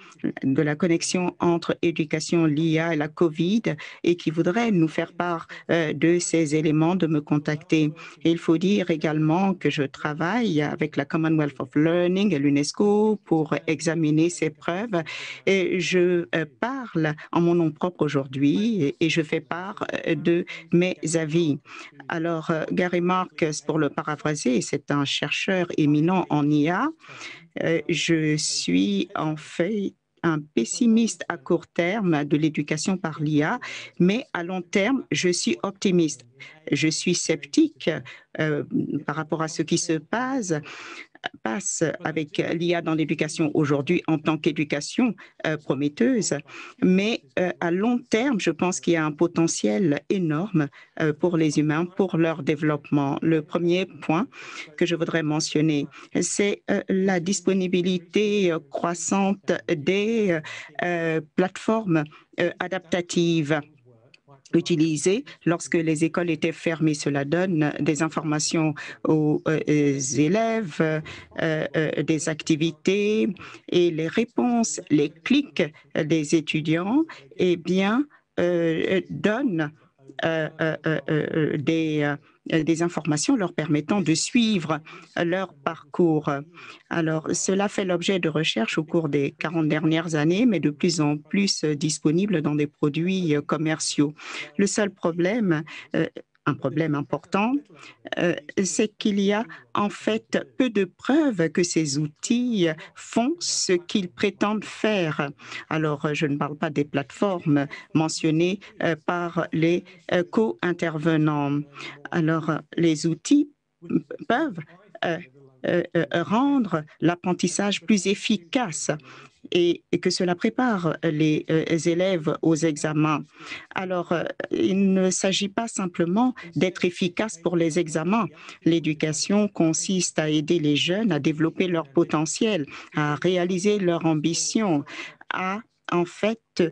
de la connexion entre éducation, l'IA et la COVID et qui voudraient nous faire part de ces éléments, de me contacter. Il faut dire également que je travaille avec la Commonwealth of Learning et l'UNESCO pour examiner ces preuves. Et je euh, parle en mon nom propre aujourd'hui et je fais part euh, de mes avis. Alors, euh, Gary Marcus, pour le paraphraser, c'est un chercheur éminent en IA. Je suis en fait un pessimiste à court terme de l'éducation par l'IA, mais à long terme, je suis optimiste. Je suis sceptique par rapport à ce qui se passe passe avec l'IA dans l'éducation aujourd'hui en tant qu'éducation euh, prometteuse, mais euh, à long terme, je pense qu'il y a un potentiel énorme euh, pour les humains, pour leur développement. Le premier point que je voudrais mentionner, c'est la disponibilité croissante des plateformes adaptatives utilisé lorsque les écoles étaient fermées. Cela donne des informations aux, euh, élèves, euh, euh, des activités et les réponses, les clics des étudiants, eh bien, donnent des euh, des informations leur permettant de suivre leur parcours. Alors, cela fait l'objet de recherches au cours des 40 dernières années, mais de plus en plus disponible dans des produits commerciaux. Le seul problème euh, un problème important, euh, c'est qu'il y a en fait peu de preuves que ces outils font ce qu'ils prétendent faire. Alors, je ne parle pas des plateformes mentionnées euh, par les euh, co-intervenants. Alors, les outils peuvent rendre l'apprentissage plus efficace et, que cela prépare les euh, élèves aux examens. Alors, euh, il ne s'agit pas simplement d'être efficace pour les examens. L'éducation consiste à aider les jeunes à développer leur potentiel, à réaliser leur ambition, à en fait euh,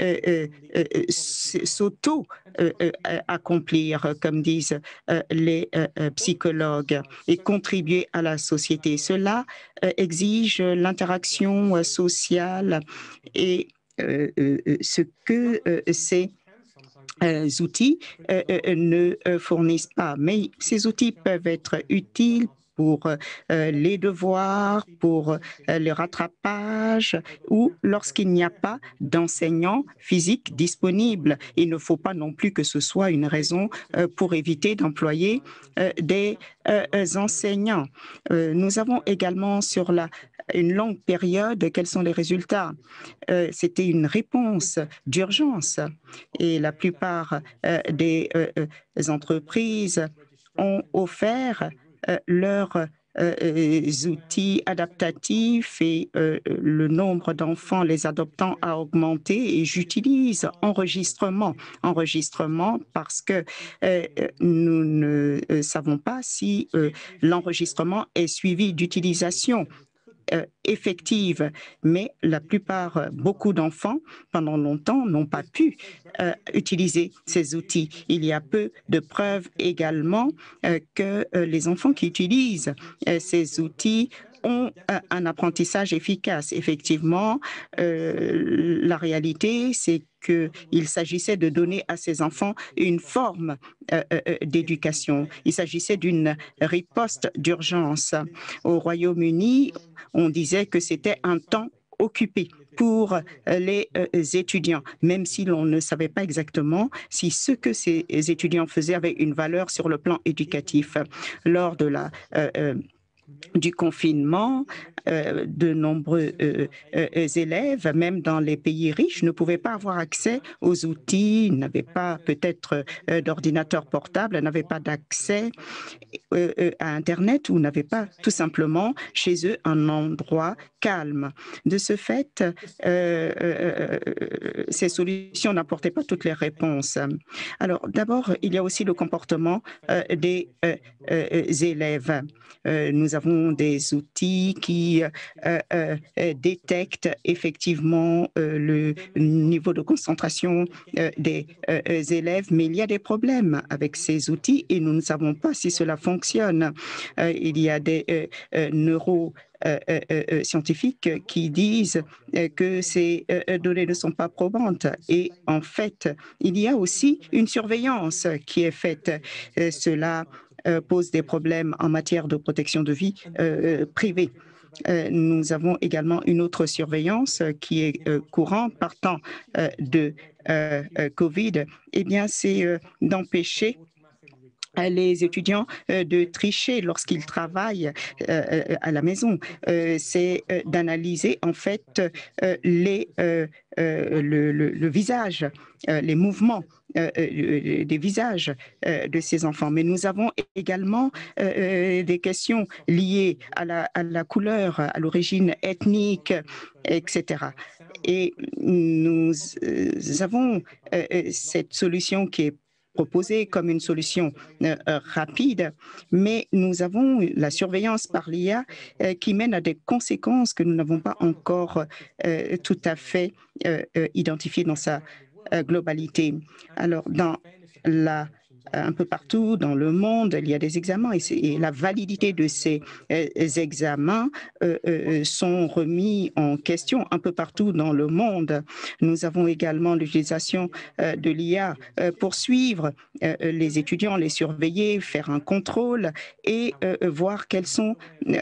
euh, euh, s'auto-accomplir, comme disent les psychologues, et contribuer à la société. Cela exige l'interaction sociale et ce que ces outils ne fournissent pas. Mais ces outils peuvent être utiles pour les devoirs, pour le rattrapage ou lorsqu'il n'y a pas d'enseignants physiques disponibles. Il ne faut pas non plus que ce soit une raison pour éviter d'employer des enseignants. Nous avons également sur la une longue période, quels sont les résultats? C'était une réponse d'urgence et la plupart des entreprises ont offert leurs outils adaptatifs et le nombre d'enfants les adoptant a augmenté et j'utilise enregistrement. Enregistrement parce que nous ne savons pas si l'enregistrement est suivi d'utilisation euh, effective, mais la plupart, beaucoup d'enfants, pendant longtemps, n'ont pas pu euh, utiliser ces outils. Il y a peu de preuves également euh, que les enfants qui utilisent ces outils ont un apprentissage efficace. Effectivement, la réalité, c'est qu'il s'agissait de donner à ces enfants une forme euh, euh, euh, d'éducation. Il s'agissait d'une riposte d'urgence. Au Royaume-Uni, on disait que c'était un temps occupé pour les étudiants, même si l'on ne savait pas exactement si ce que ces étudiants faisaient avait une valeur sur le plan éducatif. Lors de la du confinement, euh, de nombreux euh, euh, élèves, même dans les pays riches, ne pouvaient pas avoir accès aux outils, n'avaient pas peut-être d'ordinateur portable, n'avaient pas d'accès à Internet ou n'avaient pas tout simplement chez eux un endroit calme. De ce fait, ces solutions n'apportaient pas toutes les réponses. Alors d'abord, il y a aussi le comportement des élèves. Nous avons des outils qui euh, euh, détectent effectivement euh, le niveau de concentration des élèves, mais il y a des problèmes avec ces outils et nous ne savons pas si cela fonctionne. il y a des neuro qui disent que ces données ne sont pas probantes. Et en fait, il y a aussi une surveillance qui est faite. cela euh, pose des problèmes en matière de protection de vie euh, euh, privée. Nous avons également une autre surveillance qui est courante partant de COVID. Eh bien, c'est d'empêcher les étudiants de tricher lorsqu'ils travaillent à la maison. C'est d'analyser en fait le, visage, les mouvements euh, euh, des visages euh, de ces enfants. Mais nous avons également des questions liées à la couleur, à l'origine ethnique, etc. Et nous avons cette solution qui est proposée comme une solution rapide, mais nous avons la surveillance par l'IA qui mène à des conséquences que nous n'avons pas encore tout à fait identifiées dans sa euh, globalité. Alors, dans la un peu partout dans le monde, il y a des examens et, la validité de ces euh, examens euh, sont remis en question un peu partout dans le monde. Nous avons également l'utilisation de l'IA pour suivre les étudiants, les surveiller, faire un contrôle et voir quelles sont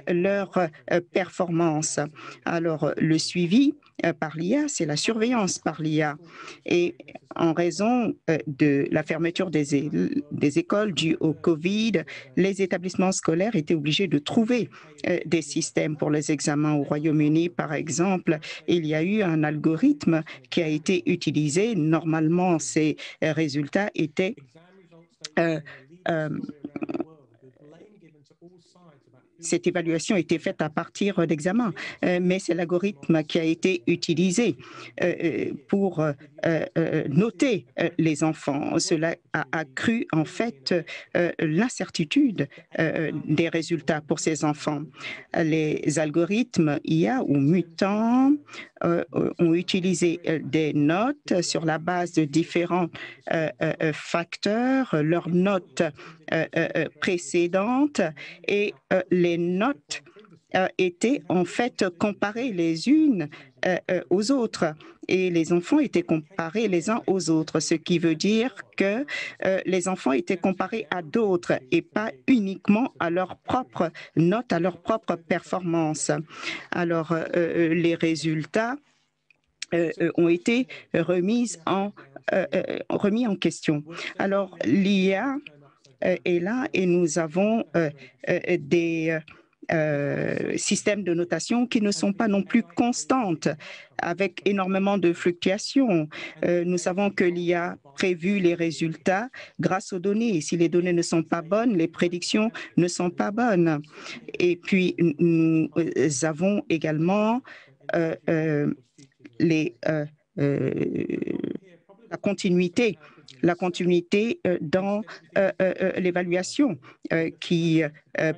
leurs performances. Alors, le suivi euh, par l'IA, c'est la surveillance par l'IA. Et en raison euh, de la fermeture des, des écoles due au COVID, les établissements scolaires étaient obligés de trouver euh, des systèmes pour les examens au Royaume-Uni, par exemple. Il y a eu un algorithme qui a été utilisé. Normalement, ces résultats étaient cette évaluation a été faite à partir d'examens, euh, mais c'est l'algorithme qui a été utilisé euh, euh, pour noter les enfants. Cela a accru en fait l'incertitude des résultats pour ces enfants. Les algorithmes IA ou mutants ont utilisé des notes sur la base de différents facteurs, leurs notes précédentes et les notes étaient en fait comparées les unes aux autres. Et les enfants étaient comparés les uns aux autres, ce qui veut dire que euh, les enfants étaient comparés à d'autres et pas uniquement à leurs propres notes, à leurs propres performances. Alors, euh, euh, les résultats ont été remis en, remis en question. Alors, l'IA est là et nous avons des euh, systèmes de notation qui ne sont pas non plus constantes, avec énormément de fluctuations. Euh, nous savons que l'IA prévu les résultats grâce aux données. Si les données ne sont pas bonnes, les prédictions ne sont pas bonnes. Et puis, nous avons également euh, les, la continuité la continuité euh, dans euh, euh, l'évaluation qui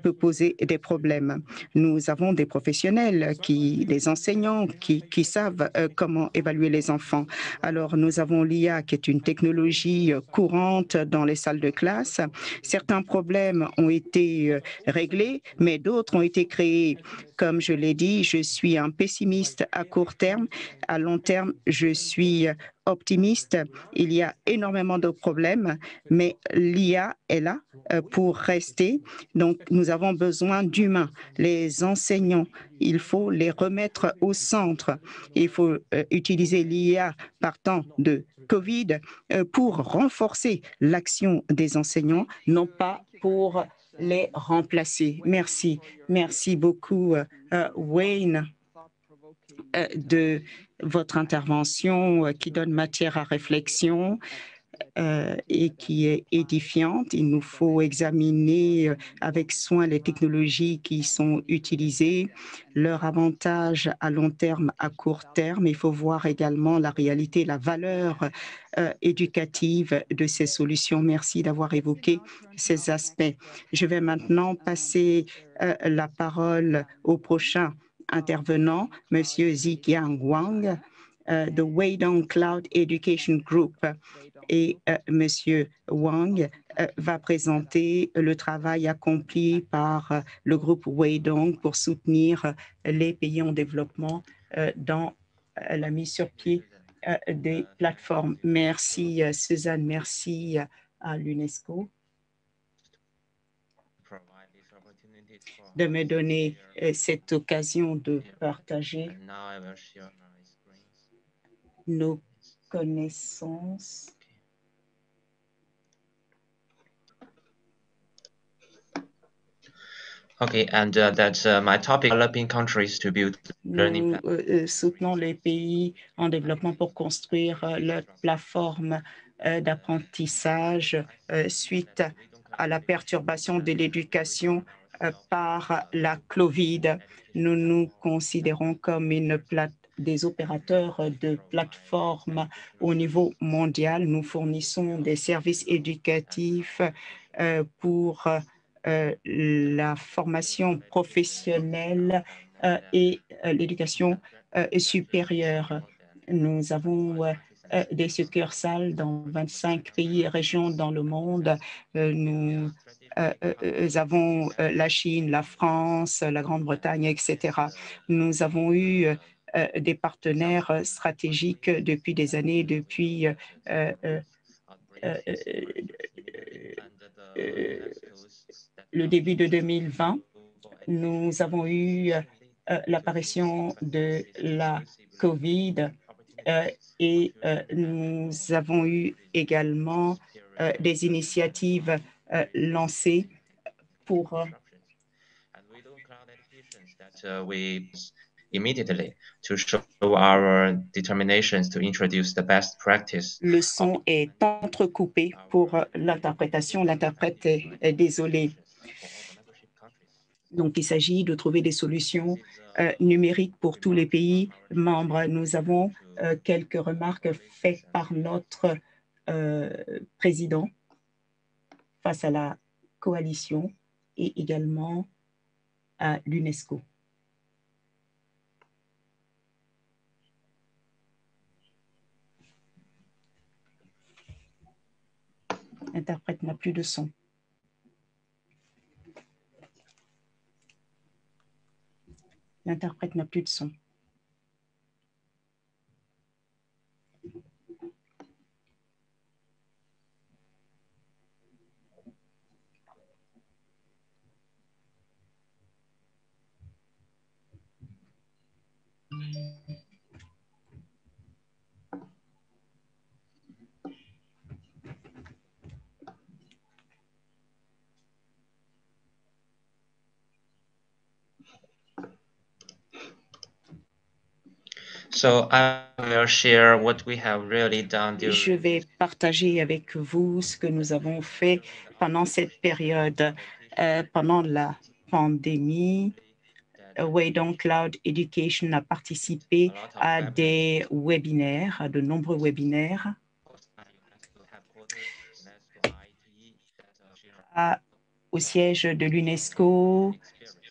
peut poser des problèmes. Nous avons des professionnels, qui, des enseignants qui, qui savent comment évaluer les enfants. Alors, nous avons l'IA qui est une technologie courante dans les salles de classe. Certains problèmes ont été réglés, mais d'autres ont été créés. Comme je l'ai dit, je suis un pessimiste à court terme. À long terme, je suis optimiste. Il y a énormément de problèmes, mais l'IA est là euh, pour rester. Donc, nous avons besoin d'humains. Les enseignants, il faut les remettre au centre. Il faut euh, utiliser l'IA partant de COVID euh, pour renforcer l'action des enseignants, non pas pour les remplacer. Merci. Merci beaucoup, Wayne, de votre intervention euh, qui donne matière à réflexion euh, et qui est édifiante. Il nous faut examiner euh, avec soin les technologies qui sont utilisées, leurs avantages à long terme, à court terme. Il faut voir également la réalité, la valeur éducative de ces solutions. Merci d'avoir évoqué ces aspects. Je vais maintenant passer la parole au prochain intervenant, M. Ziqiang Wang, euh, de Weidong Cloud Education Group. Et euh, M. Wang euh, va présenter le travail accompli par le groupe Weidong pour soutenir les pays en développement dans la mise sur pied des plateformes. Merci Suzanne, merci à l'UNESCO. De me donner euh, cette occasion de partager nos connaissances. Okay, and uh, that's uh, my topic, developing countries to build learning. Nous euh, euh, soutenons les pays en développement pour construire leur plateforme d'apprentissage suite à la perturbation de l'éducation euh, par la COVID. Nous nous considérons comme des opérateurs de plateformes au niveau mondial. Nous fournissons des services éducatifs euh, pour euh, la formation professionnelle et l'éducation supérieure. Nous avons des succursales dans 25 pays et régions dans le monde. Nous euh, euh, nous avons euh, la Chine, la France, la Grande-Bretagne, etc. Nous avons eu des partenaires stratégiques depuis des années, depuis le début de 2020. Nous avons eu l'apparition de la COVID et nous avons eu également des initiatives euh, lancé pour immediately to show our determinations to introduce the best practice. Le son est entrecoupé pour l'interprétation. L'interprète est désolé. Donc, il s'agit de trouver des solutions euh, numériques pour tous les pays membres. Nous avons euh, quelques remarques faites par notre euh, président face à la coalition et également à l'UNESCO. L'interprète n'a plus de son. L'interprète n'a plus de son. So I share what we have really done. Je vais partager avec vous ce que nous avons fait pendant cette période, euh, pendant la pandémie. Waydon Cloud Education a participé à des webinaires, à de nombreux webinaires. à- au siège de l'UNESCO,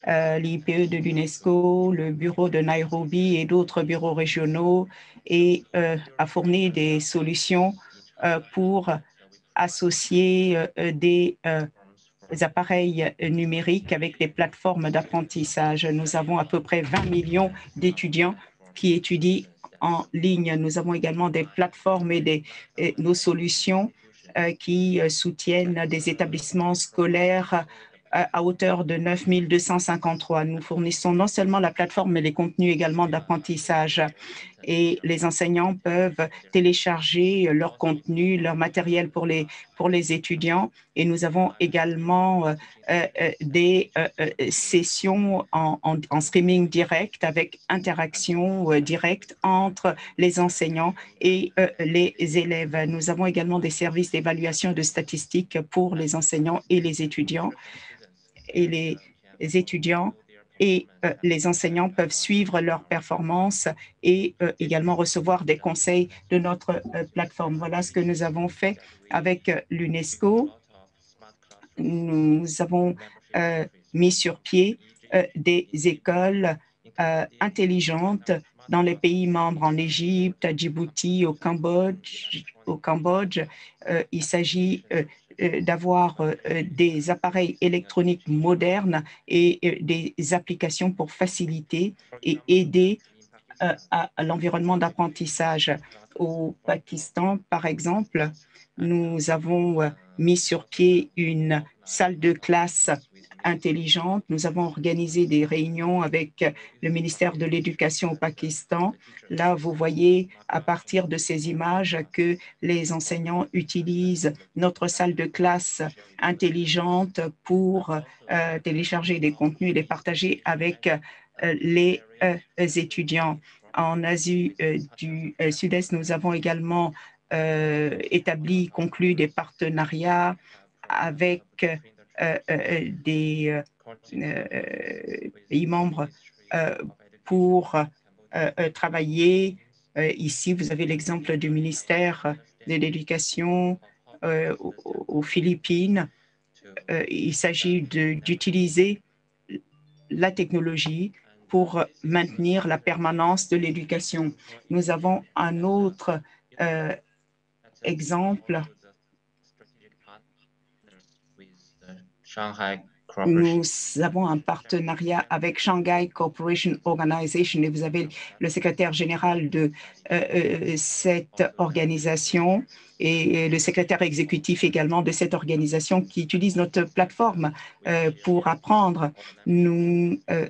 euh, l'IPE de l'UNESCO, le bureau de Nairobi et d'autres bureaux régionaux et euh, a fourni des solutions euh, pour associer des appareils numériques avec des plateformes d'apprentissage. Nous avons à peu près 20 millions d'étudiants qui étudient en ligne. Nous avons également des plateformes et, nos solutions euh, qui euh, soutiennent des établissements scolaires euh, à hauteur de 9 253. Nous fournissons non seulement la plateforme, mais les contenus également d'apprentissage. Et les enseignants peuvent télécharger leur contenu, leur matériel pour les, pour les étudiants. Et nous avons également euh, euh, des euh, euh, sessions en, streaming direct avec interaction euh, directe entre les enseignants et euh, les élèves. Nous avons également des services d'évaluation de statistiques pour les enseignants et les étudiants. Et les étudiants et euh, les enseignants peuvent suivre leurs performances et euh, également recevoir des conseils de notre euh, plateforme. Voilà ce que nous avons fait avec l'UNESCO. Nous avons mis sur pied des écoles intelligentes dans les pays membres, en Égypte, à Djibouti, au Cambodge. Au Cambodge, il s'agit d'avoir euh, euh, des appareils électroniques modernes et euh, des applications pour faciliter et aider euh, à, l'environnement d'apprentissage. Au Pakistan, par exemple, nous avons euh, mis sur pied une salle de classe intelligente. Nous avons organisé des réunions avec le ministère de l'Éducation au Pakistan. Là, vous voyez à partir de ces images que les enseignants utilisent notre salle de classe intelligente pour euh, télécharger des contenus et les partager avec euh, les euh, étudiants. En Asie du Sud-Est, nous avons également établi, conclu des partenariats avec des euh, euh, pays membres euh, pour euh, euh, travailler. Euh, Ici, vous avez l'exemple du ministère de l'Éducation euh, aux- Philippines. Euh, Il s'agit d'utiliser la technologie pour maintenir la permanence de l'éducation. Nous avons un autre euh, exemple. Shanghai Cooperation. Nous avons un partenariat avec Shanghai Cooperation Organization et vous avez le secrétaire général de euh, euh, cette organisation et le secrétaire exécutif également de cette organisation qui utilise notre plateforme euh, pour apprendre. Nous, euh,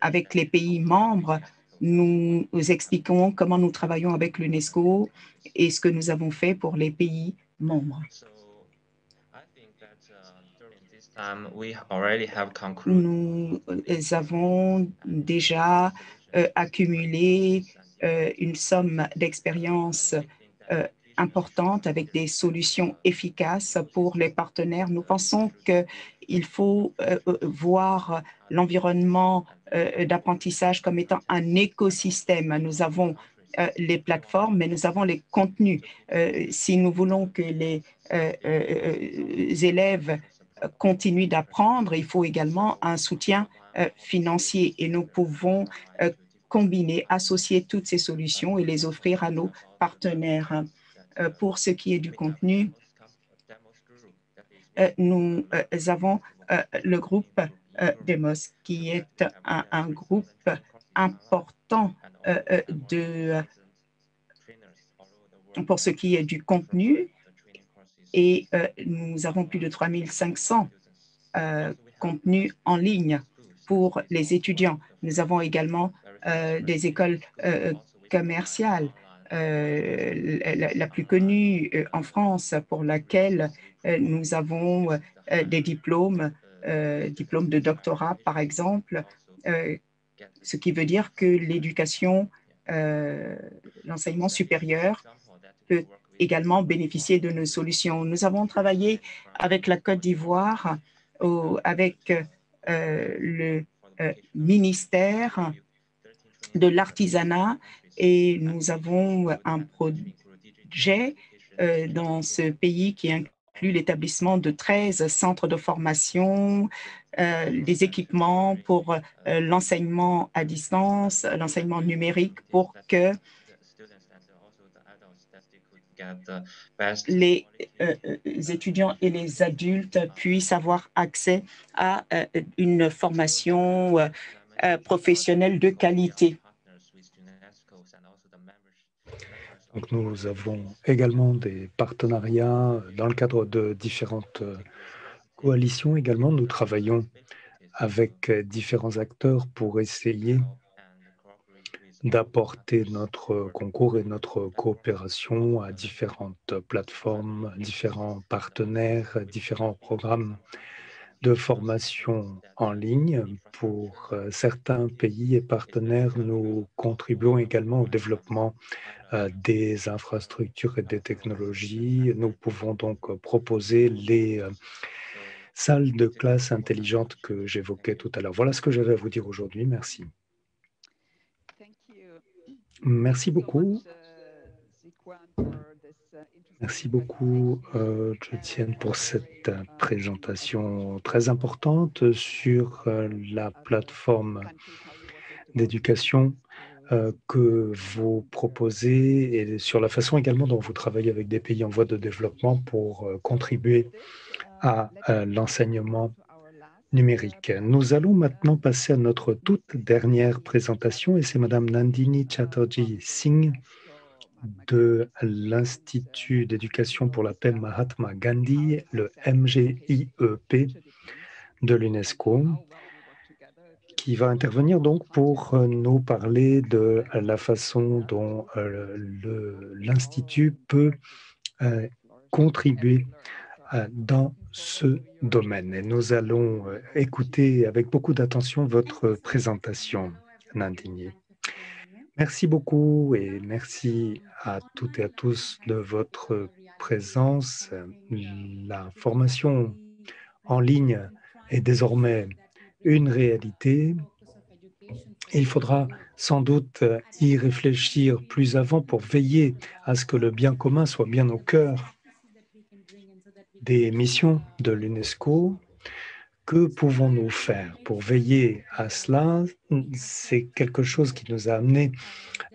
avec les pays membres, nous expliquons comment nous travaillons avec l'UNESCO et ce que nous avons fait pour les pays membres. So I think that uh, concluded nous euh, avons déjà euh, accumulé euh, une somme d'expérience euh, importante avec des solutions efficaces pour les partenaires. Nous pensons qu'il faut voir l'environnement d'apprentissage comme étant un écosystème. Nous avons les plateformes, mais nous avons les contenus. Si nous voulons que les élèves continuent d'apprendre, il faut également un soutien euh, financier et nous pouvons euh, combiner, associer toutes ces solutions et les offrir à nos partenaires. Euh, Pour ce qui est du contenu, nous avons le groupe Demos qui est un, un groupe important de, pour ce qui est du contenu et euh, nous avons plus de 3500 euh, contenus en ligne pour les étudiants. Nous avons également euh, des écoles euh, commerciales, la, la plus connue en France pour laquelle nous avons des diplômes, diplômes de doctorat par exemple, ce qui veut dire que l'éducation l'enseignement supérieur peut également bénéficier de nos solutions. Nous avons travaillé avec la Côte d'Ivoire, avec le ministère de l'artisanat et nous avons un projet dans ce pays qui inclut l'établissement de 13 centres de formation, des équipements pour l'enseignement à distance, l'enseignement numérique pour que les étudiants et les adultes puissent avoir accès à une formation professionnelle de qualité. Donc nous avons également des partenariats dans le cadre de différentes coalitions. Également, nous travaillons avec différents acteurs pour essayer d'apporter notre concours et notre coopération à différentes plateformes, différents partenaires, différents programmes de formation en ligne. Pour euh, certains pays et partenaires, nous contribuons également au développement euh, des infrastructures et des technologies. Nous pouvons donc proposer les euh, salles de classe intelligentes que j'évoquais tout à l'heure. Voilà ce que j'avais à vous dire aujourd'hui. Merci. Merci beaucoup. Merci beaucoup, euh, pour cette présentation très importante sur euh, la plateforme d'éducation euh, que vous proposez et sur la façon également dont vous travaillez avec des pays en voie de développement pour euh, contribuer à l'enseignement numérique. Nous allons maintenant passer à notre toute dernière présentation et c'est Madame Nandini Chatterjee Singh de l'Institut d'éducation pour la paix Mahatma Gandhi, le MGIEP de l'UNESCO, qui va intervenir donc pour nous parler de la façon dont euh, l'Institut peut euh, contribuer euh, dans ce domaine. Et nous allons écouter avec beaucoup d'attention votre présentation, Nandini. Merci beaucoup et merci à toutes et à tous de votre présence. La formation en ligne est désormais une réalité. Il faudra sans doute y réfléchir plus avant pour veiller à ce que le bien commun soit bien au cœur des missions de l'UNESCO que pouvons-nous faire pour veiller à cela? C'est quelque chose qui nous a amené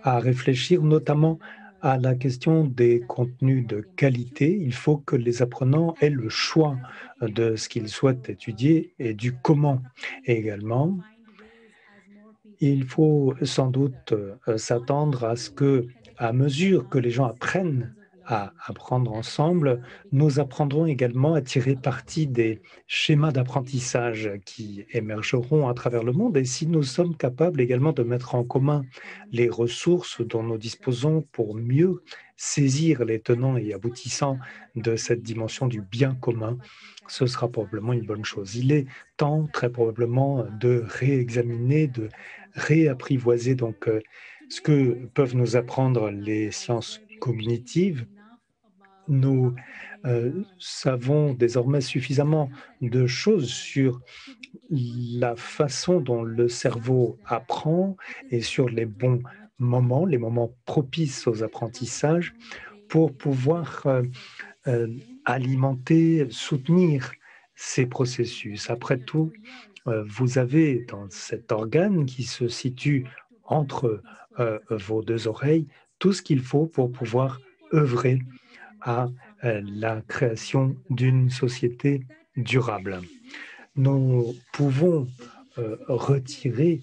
à réfléchir notamment à la question des contenus de qualité. Il faut que les apprenants aient le choix de ce qu'ils souhaitent étudier et du comment également. Il faut sans doute euh, s'attendre à ce que, à mesure que les gens apprennent à apprendre ensemble, nous apprendrons également à tirer parti des schémas d'apprentissage qui émergeront à travers le monde. Et si nous sommes capables également de mettre en commun les ressources dont nous disposons pour mieux saisir les tenants et aboutissants de cette dimension du bien commun, ce sera probablement une bonne chose. Il est temps, très probablement, de réexaminer, de réapprivoiser donc euh, ce que peuvent nous apprendre les sciences cognitives nous euh, savons désormais suffisamment de choses sur la façon dont le cerveau apprend et sur les bons moments, les moments propices aux apprentissages pour pouvoir euh, euh, alimenter, soutenir ces processus. Après tout, vous avez dans cet organe qui se situe entre vos deux oreilles tout ce qu'il faut pour pouvoir œuvrer à euh, la création d'une société durable. Nous pouvons euh, retirer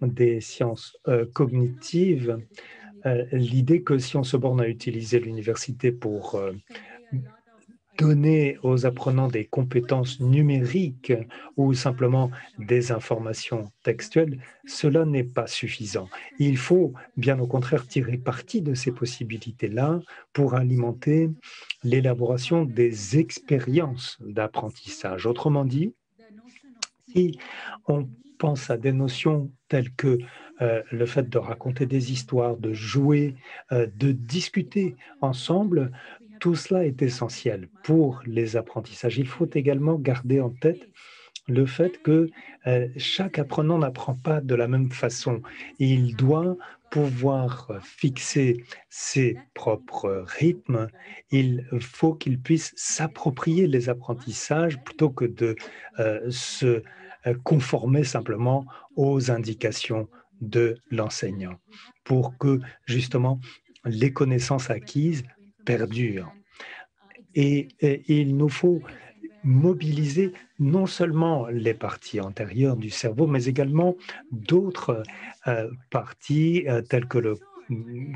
des sciences euh, cognitives l'idée que si on se borne à utiliser l'université pour donner aux apprenants des compétences numériques ou simplement des informations textuelles, cela n'est pas suffisant. Il faut bien au contraire tirer parti de ces possibilités-là pour alimenter l'élaboration des expériences d'apprentissage. Autrement dit, si on pense à des notions telles que le fait de raconter des histoires, de jouer, de discuter ensemble, tout cela est essentiel pour les apprentissages. Il faut également garder en tête le fait que chaque apprenant n'apprend pas de la même façon. Il doit pouvoir fixer ses propres rythmes, il faut qu'il puisse s'approprier les apprentissages plutôt que de se conformer simplement aux indications de l'enseignant pour que justement les connaissances acquises perdurent. Et, il nous faut mobiliser non seulement les parties antérieures du cerveau, mais également d'autres euh, parties euh, telles que le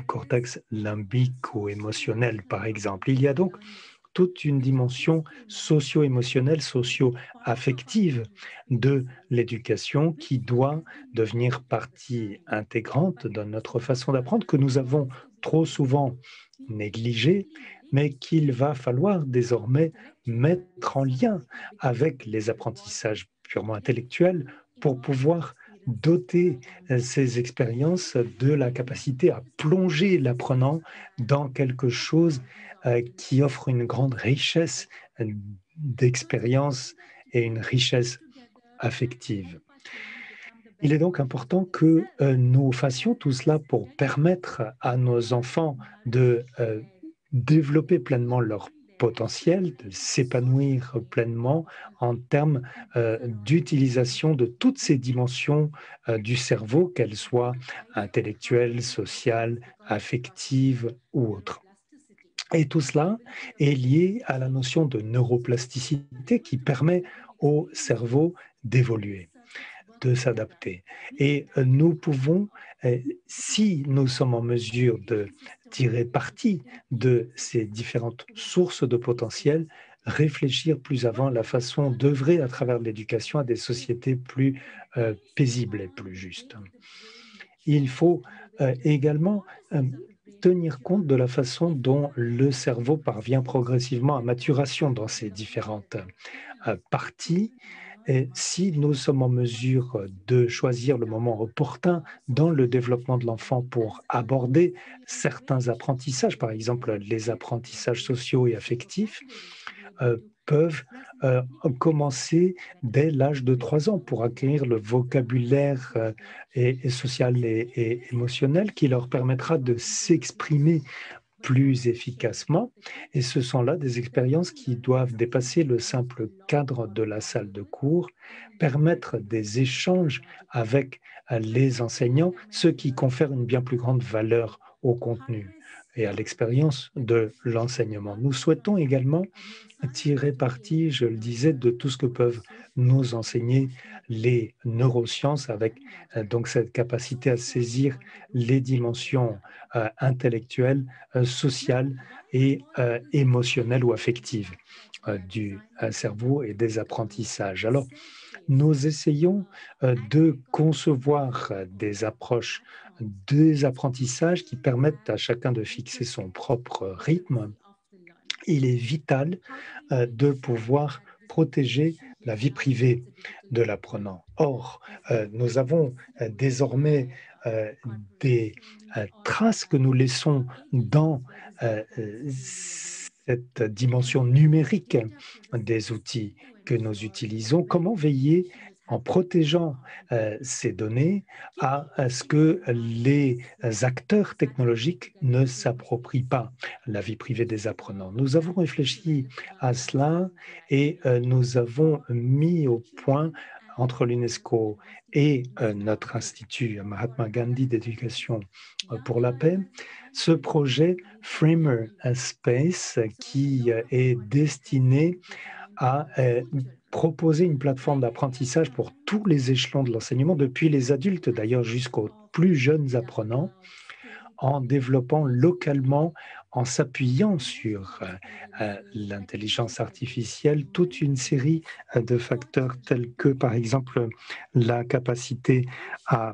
cortex limbico-émotionnel, par exemple. Il y a donc toute une dimension socio-émotionnelle, socio-affective de l'éducation qui doit devenir partie intégrante de notre façon d'apprendre que nous avons trop souvent négligée mais qu'il va falloir désormais mettre en lien avec les apprentissages purement intellectuels pour pouvoir doter euh, ces expériences de la capacité à plonger l'apprenant dans quelque chose euh, qui offre une grande richesse d'expérience et une richesse affective. Il est donc important que euh, nous fassions tout cela pour permettre à nos enfants de développer pleinement leur potentiel, de s'épanouir pleinement en termes euh, d'utilisation de toutes ces dimensions euh, du cerveau, qu'elles soient intellectuelles, sociales, affectives ou autres. Et tout cela est lié à la notion de neuroplasticité qui permet au cerveau d'évoluer de s'adapter. Et euh, nous pouvons, si nous sommes en mesure de tirer parti de ces différentes sources de potentiel, réfléchir plus avant la façon d'œuvrer à travers l'éducation à des sociétés plus euh, paisibles et plus justes. Il faut euh, également euh, tenir compte de la façon dont le cerveau parvient progressivement à maturation dans ces différentes parties et si nous sommes en mesure de choisir le moment opportun dans le développement de l'enfant pour aborder certains apprentissages, par exemple les apprentissages sociaux et affectifs, euh, peuvent euh, commencer dès l'âge de 3 ans pour acquérir le vocabulaire euh, et, social et, émotionnel qui leur permettra de s'exprimer plus efficacement. Et ce sont là des expériences qui doivent dépasser le simple cadre de la salle de cours, permettre des échanges avec les enseignants, ce qui confère une bien plus grande valeur au contenu et à l'expérience de l'enseignement. Nous souhaitons également tirer parti, je le disais, de tout ce que peuvent nous enseigner les neurosciences avec euh, donc cette capacité à saisir les dimensions euh, intellectuelles, euh, sociales et émotionnelles ou affectives du cerveau et des apprentissages. Alors, nous essayons de concevoir des approches des apprentissages qui permettent à chacun de fixer son propre rythme. Il est vital de pouvoir protéger la vie privée de l'apprenant. Or, euh, nous avons euh, désormais euh, des traces que nous laissons dans cette dimension numérique des outils que nous utilisons. Comment veiller en protégeant euh, ces données à, ce que les acteurs technologiques ne s'approprient pas la vie privée des apprenants. Nous avons réfléchi à cela et euh, nous avons mis au point entre l'UNESCO et euh, notre institut Mahatma Gandhi d'éducation pour la paix, ce projet Framer Space qui est destiné à proposer une plateforme d'apprentissage pour tous les échelons de l'enseignement, depuis les adultes d'ailleurs jusqu'aux plus jeunes apprenants, en développant localement, en s'appuyant sur euh, euh, l'intelligence artificielle, toute une série euh, de facteurs tels que, par exemple, la capacité à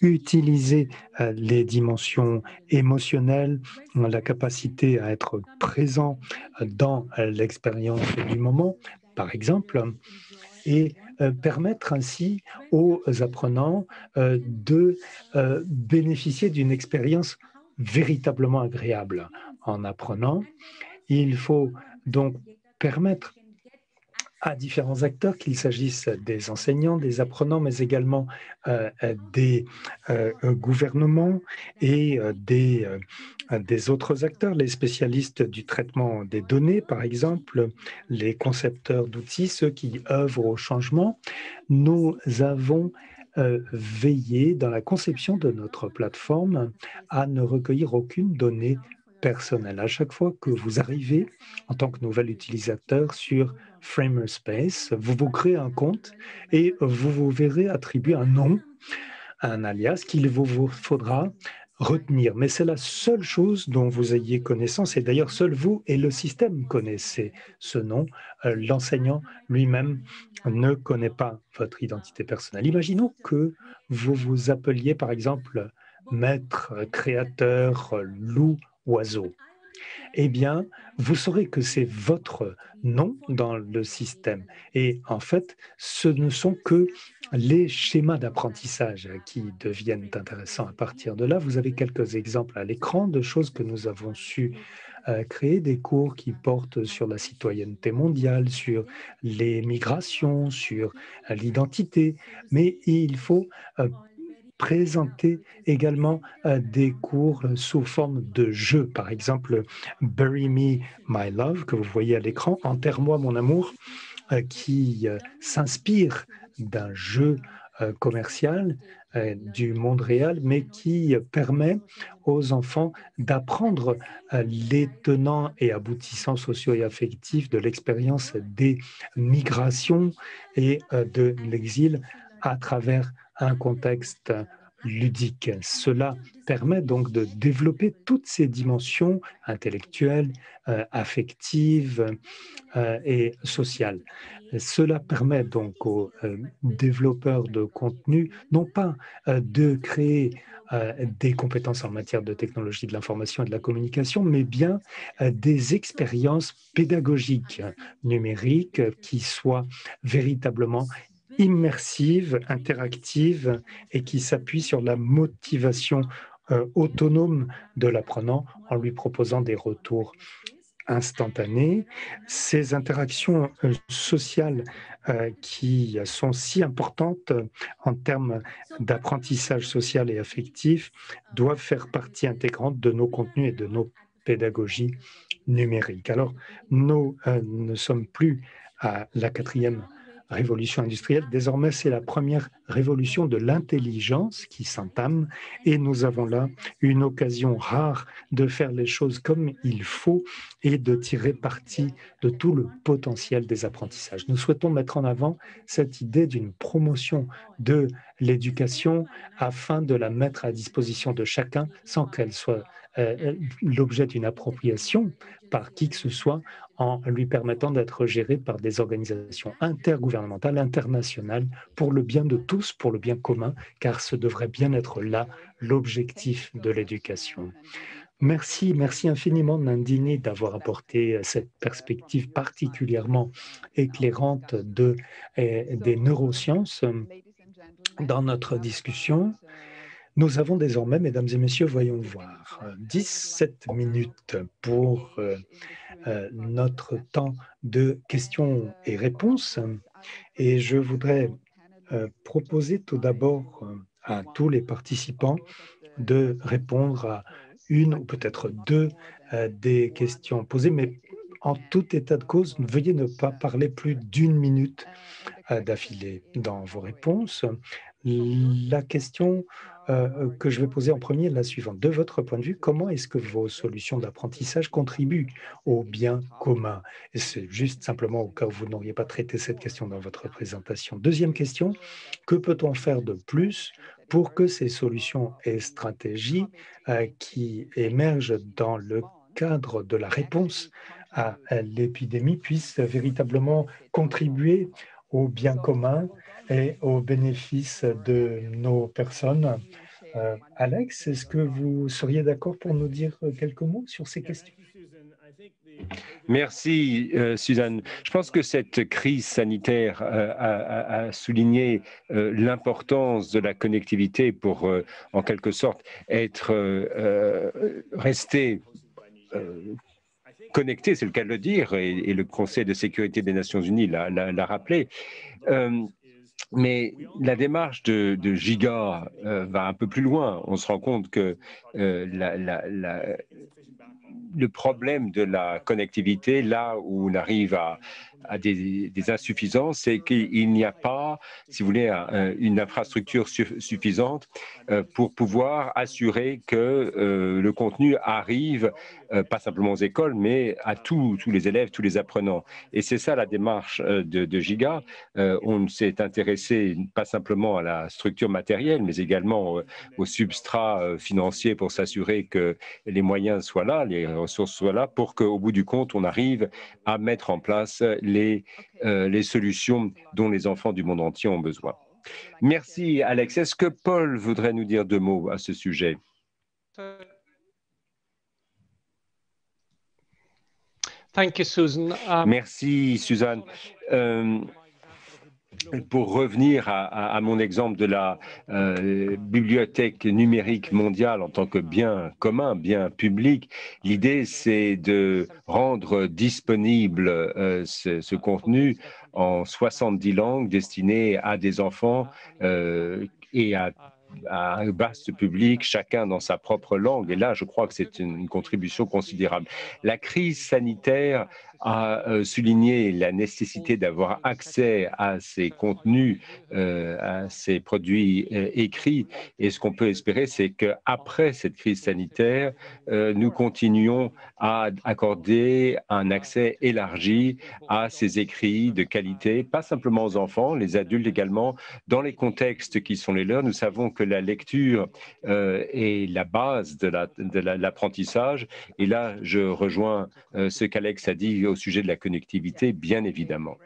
utiliser les dimensions émotionnelles, la capacité à être présent dans l'expérience du moment, par exemple, et permettre ainsi aux apprenants de bénéficier d'une expérience véritablement agréable en apprenant. Il faut donc permettre à différents acteurs, qu'il s'agisse des enseignants, des apprenants, mais également euh, des euh, gouvernements et euh, des, des autres acteurs, les spécialistes du traitement des données, par exemple, les concepteurs d'outils, ceux qui œuvrent au changement. Nous avons veillé dans la conception de notre plateforme à ne recueillir aucune donnée personnelle. À chaque fois que vous arrivez en tant que nouvel utilisateur sur Framerspace, vous vous créez un compte et vous vous verrez attribuer un nom, un alias qu'il vous faudra retenir. Mais c'est la seule chose dont vous ayez connaissance, et d'ailleurs seul vous et le système connaissez ce nom. Euh, l'enseignant lui-même ne connaît pas votre identité personnelle. Imaginons que vous vous appeliez par exemple maître, créateur, loup, oiseau eh bien, vous saurez que c'est votre nom dans le système. Et en fait, ce ne sont que les schémas d'apprentissage qui deviennent intéressants. À partir de là, vous avez quelques exemples à l'écran de choses que nous avons su euh, créer, des cours qui portent sur la citoyenneté mondiale, sur les migrations, sur l'identité. Mais il faut euh, présenter également euh, des cours sous forme de jeux. Par exemple, Bury Me My Love, que vous voyez à l'écran, Enterre-moi mon amour, euh, qui euh, s'inspire d'un jeu commercial du monde réel, mais qui permet aux enfants d'apprendre les tenants et aboutissants sociaux et affectifs de l'expérience des migrations et de l'exil à travers un contexte ludique. Cela permet donc de développer toutes ces dimensions intellectuelles, euh, affectives euh, et sociales. Cela permet donc aux euh, développeurs de contenu non pas de créer des compétences en matière de technologie de l'information et de la communication, mais bien des expériences pédagogiques numériques qui soient véritablement immersive, interactive et qui s'appuie sur la motivation euh, autonome de l'apprenant en lui proposant des retours instantanés. Ces interactions euh, sociales euh, qui sont si importantes en termes d'apprentissage social et affectif doivent faire partie intégrante de nos contenus et de nos pédagogies numériques. Alors, nous ne sommes plus à la quatrième révolution industrielle. Désormais, c'est la première révolution de l'intelligence qui s'entame et nous avons là une occasion rare de faire les choses comme il faut et de tirer parti de tout le potentiel des apprentissages. Nous souhaitons mettre en avant cette idée d'une promotion de l'éducation afin de la mettre à disposition de chacun sans qu'elle soit euh, l'objet d'une appropriation par qui que ce soit en lui permettant d'être géré par des organisations intergouvernementales, internationales, pour le bien de tous, pour le bien commun, car ce devrait bien être là l'objectif de l'éducation. Merci, merci infiniment Nandini d'avoir apporté cette perspective particulièrement éclairante de, eh, des neurosciences dans notre discussion. Nous avons désormais, mesdames et messieurs, voyons voir, 17 minutes pour euh, euh, notre temps de questions et réponses. Et je voudrais euh, proposer tout d'abord à tous les participants de répondre à une ou peut-être deux des questions posées, mais en tout état de cause, veuillez ne pas parler plus d'une minute d'affilée dans vos réponses. La question euh, euh, que je vais poser en premier la suivante. De votre point de vue, comment est-ce que vos solutions d'apprentissage contribuent au bien commun? C'est juste simplement au cas où vous n'auriez pas traité cette question dans votre présentation. Deuxième question, que peut-on faire de plus pour que ces solutions et stratégies euh, qui émergent dans le cadre de la réponse à l'épidémie puissent véritablement contribuer au bien commun et au bénéfice de nos personnes. Euh, Alex, est-ce que vous seriez d'accord pour nous dire quelques mots sur ces questions? Merci, euh, Suzanne. Je pense que cette crise sanitaire euh, a, souligné l'importance de la connectivité pour, en quelque sorte, être resté connecté, c'est le cas de le dire, et, le Conseil de sécurité des Nations Unies l'a rappelé. Mais la démarche de, de euh, va un peu plus loin. On se rend compte que euh, le problème de la connectivité, là où on arrive à, à des, insuffisances, c'est qu'il n'y a pas, si vous voulez, un, une infrastructure su suffisante euh, pour pouvoir assurer que euh, le contenu arrive euh, pas simplement aux écoles, mais à tous, tous les élèves, tous les apprenants. Et c'est ça la démarche de, de Giga. On s'est intéressé pas simplement à la structure matérielle, mais également au substrat financier pour s'assurer que les moyens soient là, les ressources soient là, pour qu'au bout du compte, on arrive à mettre en place les, les solutions dont les enfants du monde entier ont besoin. Merci, Alex. Est-ce que Paul voudrait nous dire deux mots à ce sujet? Thank you, Susan. Um, Merci, Suzanne. Euh, pour revenir à, mon exemple de la euh, bibliothèque numérique mondiale en tant que bien commun, bien public, l'idée c'est de rendre disponible euh, ce, ce, contenu en 70 langues destinées à des enfants euh, et à à un vaste public, chacun dans sa propre langue. Et là, je crois que c'est une contribution considérable. La crise sanitaire a euh, souligné la nécessité d'avoir accès à ces contenus, euh, à ces produits euh, écrits. Et ce qu'on peut espérer, c'est qu'après cette crise sanitaire, euh, nous continuons à accorder un accès élargi à ces écrits de qualité, pas simplement aux enfants, les adultes également, dans les contextes qui sont les leurs. Nous savons que la lecture est la base de l'apprentissage. La, de et là, je rejoins ce qu'Alex a dit au sujet de la connectivité, bien évidemment.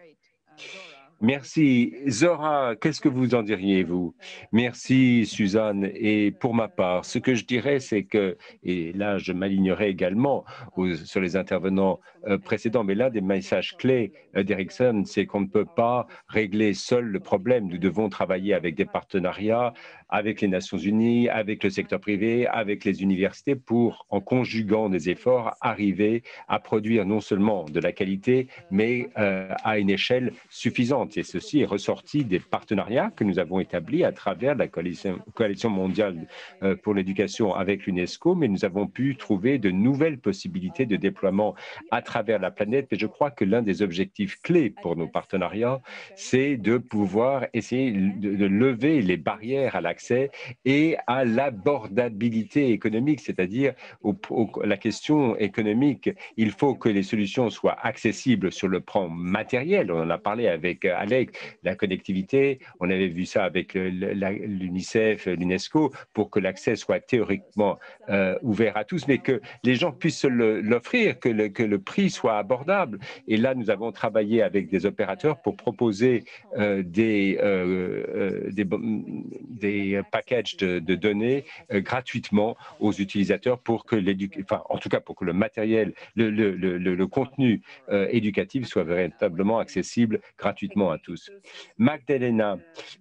Merci. Zora, qu'est-ce que vous en diriez, vous? Merci, Suzanne. Et pour ma part, ce que je dirais, c'est que, et là, je m'alignerai également aux, sur les intervenants euh, précédents, mais l'un des messages clés euh, d'Ericsson, c'est qu'on ne peut pas régler seul le problème. Nous devons travailler avec des partenariats, avec les Nations Unies, avec le secteur privé, avec les universités pour, en conjuguant des efforts, arriver à produire non seulement de la qualité, mais euh, à une échelle suffisante. Et ceci est ressorti des partenariats que nous avons établis à travers la coalition, coalition mondiale euh, pour l'éducation avec l'UNESCO, mais nous avons pu trouver de nouvelles possibilités de déploiement à travers la planète. Et je crois que l'un des objectifs clés pour nos partenariats, c'est de pouvoir essayer de, de lever les barrières à la l'accès et à l'abordabilité économique, c'est-à-dire la question économique. Il faut que les solutions soient accessibles sur le plan matériel. On en a parlé avec Alec, la connectivité. On avait vu ça avec l'UNICEF, l'UNESCO, pour que l'accès soit théoriquement euh, ouvert à tous, mais que les gens puissent l'offrir, que le, prix soit abordable. Et là, nous avons travaillé avec des opérateurs pour proposer euh, des, euh, euh des des packages de, données euh, gratuitement aux utilisateurs pour que enfin, en tout cas pour que le matériel, le, le, le, contenu euh, éducatif soit véritablement accessible gratuitement à tous. Magdalena,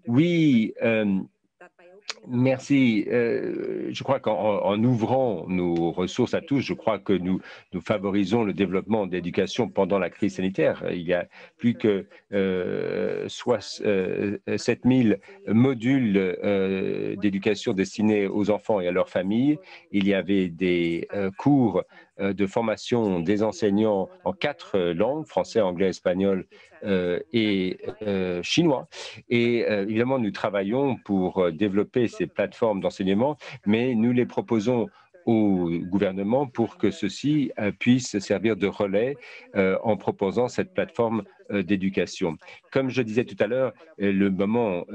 oui, euh, Merci. Euh, je crois qu'en ouvrant nos ressources à tous, je crois que nous, favorisons le développement d'éducation pendant la crise sanitaire. Il y a plus que euh, euh, 7000 modules euh, d'éducation destinés aux enfants et à leurs familles. Il y avait des euh, cours de formation des enseignants en quatre langues, français, anglais, espagnol et chinois. Et évidemment, nous travaillons pour euh, ces plateformes d'enseignement, mais nous les proposons au gouvernement pour que ceux-ci euh, puissent servir de relais euh, en proposant cette plateforme d'éducation. Comme je disais tout à l'heure, le moment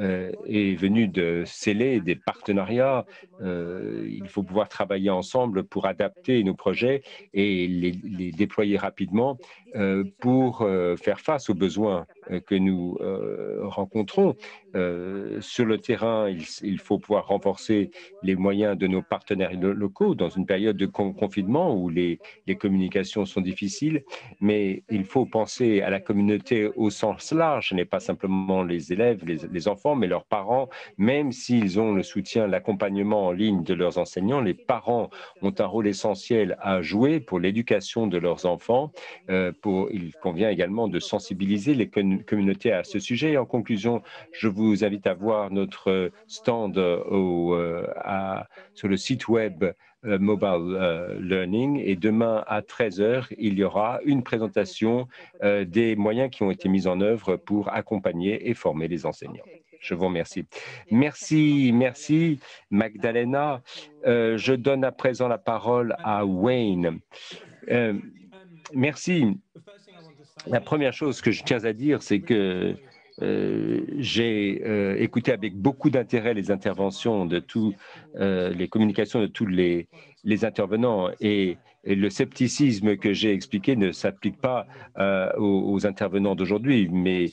est venu de sceller des partenariats. il faut pouvoir travailler ensemble pour adapter nos projets et les, déployer rapidement. euh, pour euh, faire face aux besoins euh, que nous rencontrons. sur le terrain, il, faut pouvoir renforcer les moyens de nos partenaires locaux dans une période de confinement où les, communications sont difficiles, mais il faut penser à la communauté au sens large. Ce n'est pas simplement les élèves, les, enfants, mais leurs parents, même s'ils ont le soutien, l'accompagnement en ligne de leurs enseignants, les parents ont un rôle essentiel à jouer pour l'éducation de leurs enfants il convient également de sensibiliser les communautés à ce sujet. En conclusion, je vous invite à voir notre stand au, euh, sur le site web euh, Mobile euh, Learning et demain à 13h, il y aura une présentation des moyens qui ont été mis en œuvre pour accompagner et former les enseignants. Je vous remercie. Merci, merci Magdalena. je donne à présent la parole à Wayne. Merci. La première chose que je tiens à dire, c'est que euh, j'ai euh, écouté avec beaucoup d'intérêt les interventions de tous euh, les communications de tous les, les intervenants et, le scepticisme que j'ai expliqué ne s'applique pas aux, intervenants d'aujourd'hui, mais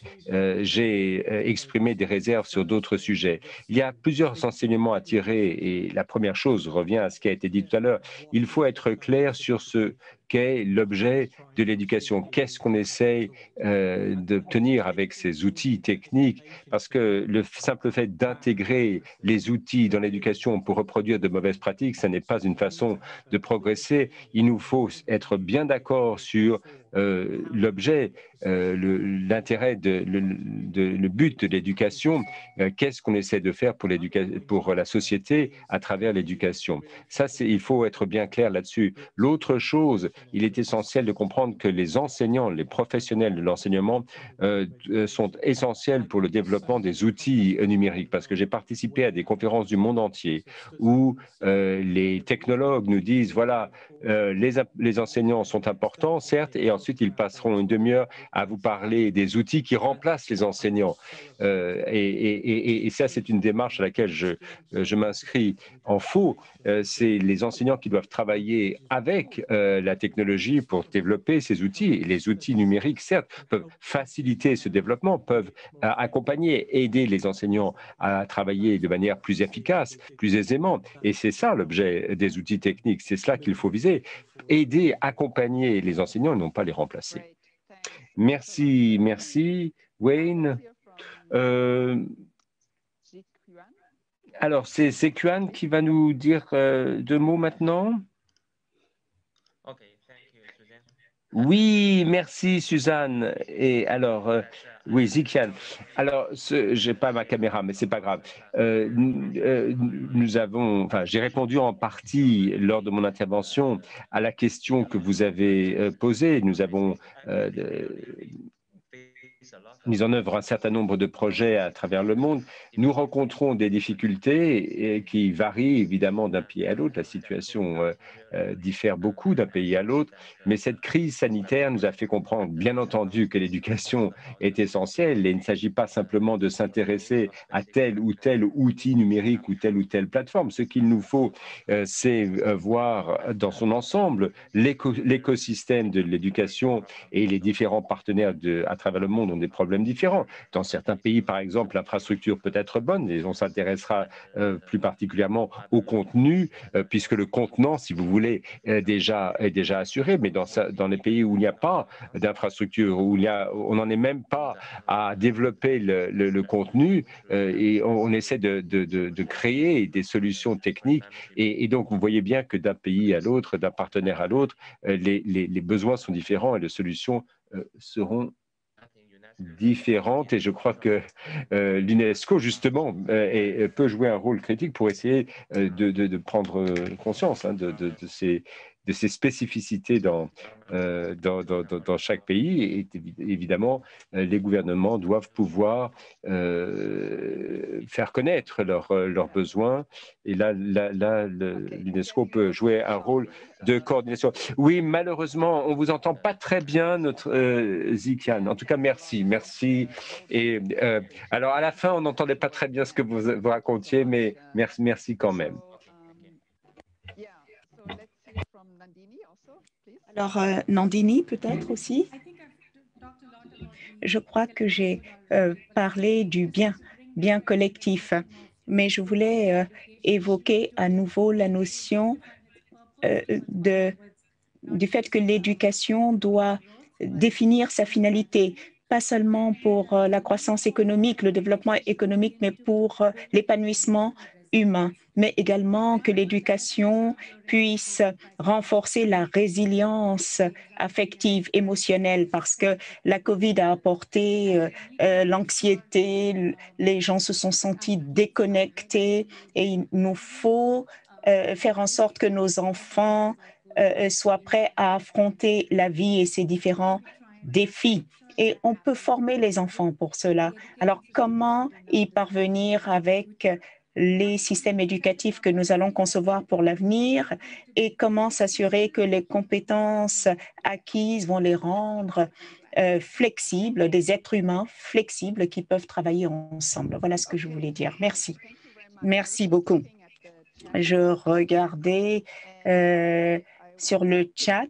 j'ai exprimé des réserves sur d'autres sujets. Il y a plusieurs enseignements à tirer et la première chose revient à ce qui a été dit tout à l'heure. Il faut être clair sur ce qu'est l'objet de l'éducation. Qu'est-ce qu'on essaye euh, d'obtenir avec ces outils techniques? Parce que le simple fait d'intégrer les outils dans l'éducation pour reproduire de mauvaises pratiques, ce n'est pas une façon de progresser. Il nous faut être bien d'accord sur euh, l'objet, euh, l'intérêt, de, le, but de l'éducation, euh, qu'est-ce qu'on essaie de faire pour, pour la société à travers l'éducation? Ça, il faut être bien clair là-dessus. L'autre chose, il est essentiel de comprendre que les enseignants, les professionnels de l'enseignement sont essentiels pour le développement des outils numériques, parce que j'ai participé à des conférences du monde entier où les technologues nous disent, voilà, les, les enseignants sont importants, certes, et ensuite ils passeront une demi-heure à vous parler des outils qui remplacent les enseignants. Euh, et, ça, c'est une démarche à laquelle je, je m'inscris en faux. Euh, c'est les enseignants qui doivent travailler avec euh, la technologie pour développer ces outils. Les outils numériques, certes, peuvent faciliter ce développement, peuvent accompagner, aider les enseignants à travailler de manière plus efficace, plus aisément. Et c'est ça l'objet des outils techniques. C'est cela qu'il faut viser. Aider, accompagner les enseignants non pas les remplacer. Merci, merci. Wayne. Euh, alors, c'est Kuan qui va nous dire euh, deux mots maintenant. Oui, merci Suzanne. Et alors, euh, oui, Zikian. Alors, je n'ai pas ma caméra, mais c'est pas grave. nous avons, enfin, j'ai répondu en partie lors de mon intervention à la question que vous avez posée. Nous avons mis en œuvre un certain nombre de projets à travers le monde. Nous rencontrons des difficultés qui varient évidemment d'un pays à l'autre. La situation euh, euh, diffère beaucoup d'un pays à l'autre, mais cette crise sanitaire nous a fait comprendre, bien entendu, que l'éducation est essentielle et il ne s'agit pas simplement de s'intéresser à tel ou tel outil numérique ou telle ou telle plateforme. Ce qu'il nous faut, euh, c'est voir dans son ensemble l'écosystème de l'éducation et les différents partenaires à travers le monde ont des problèmes différents. Dans certains pays, par exemple, l'infrastructure peut être bonne et on s'intéressera euh, plus particulièrement au contenu, euh, puisque le contenant, si vous voulez, est déjà, est déjà assuré. Mais dans, dans les pays où il n'y a pas d'infrastructure, où on n'en est même pas à développer le, contenu, euh, et on, essaie de, de, de, créer des solutions techniques. Et, donc, vous voyez bien que d'un pays à l'autre, d'un partenaire à l'autre, les, les, les, besoins sont différents et les solutions seront différentes. Et je crois que euh, l'UNESCO, justement, euh, peut jouer un rôle critique pour essayer euh, de, prendre conscience hein, de, ces, de ces spécificités dans, euh, dans, dans, dans, chaque pays. Et évidemment, euh, les gouvernements doivent pouvoir euh, faire connaître leurs leurs besoins. Et là, là, l'UNESCO peut jouer un rôle de coordination. Oui, malheureusement, on vous entend pas très bien, notre Zikian. En tout cas, merci, merci. Et alors, à la fin, on n'entendait pas très bien ce que vous, vous racontiez, mais merci, merci quand même. Alors, euh, Nandini, peut-être aussi. Je crois que j'ai euh, parlé du bien, bien collectif, mais je voulais euh, évoquer à nouveau la notion du fait que l'éducation doit définir sa finalité, pas seulement pour la croissance économique, le développement économique, mais pour l'épanouissement humain, mais également que l'éducation puisse renforcer la résilience affective, émotionnelle, parce que la COVID a apporté euh, euh, l'anxiété, les gens se sont sentis déconnectés et il nous faut euh, faire en sorte que nos enfants soient prêts à affronter la vie et ses différents défis. Et on peut former les enfants pour cela. Alors, comment y parvenir avec les systèmes éducatifs que nous allons concevoir pour l'avenir et comment s'assurer que les compétences acquises vont les rendre euh, flexibles, des êtres humains flexibles qui peuvent travailler ensemble. Voilà ce que je voulais dire. Merci. Merci beaucoup. Je regardais euh, sur le chat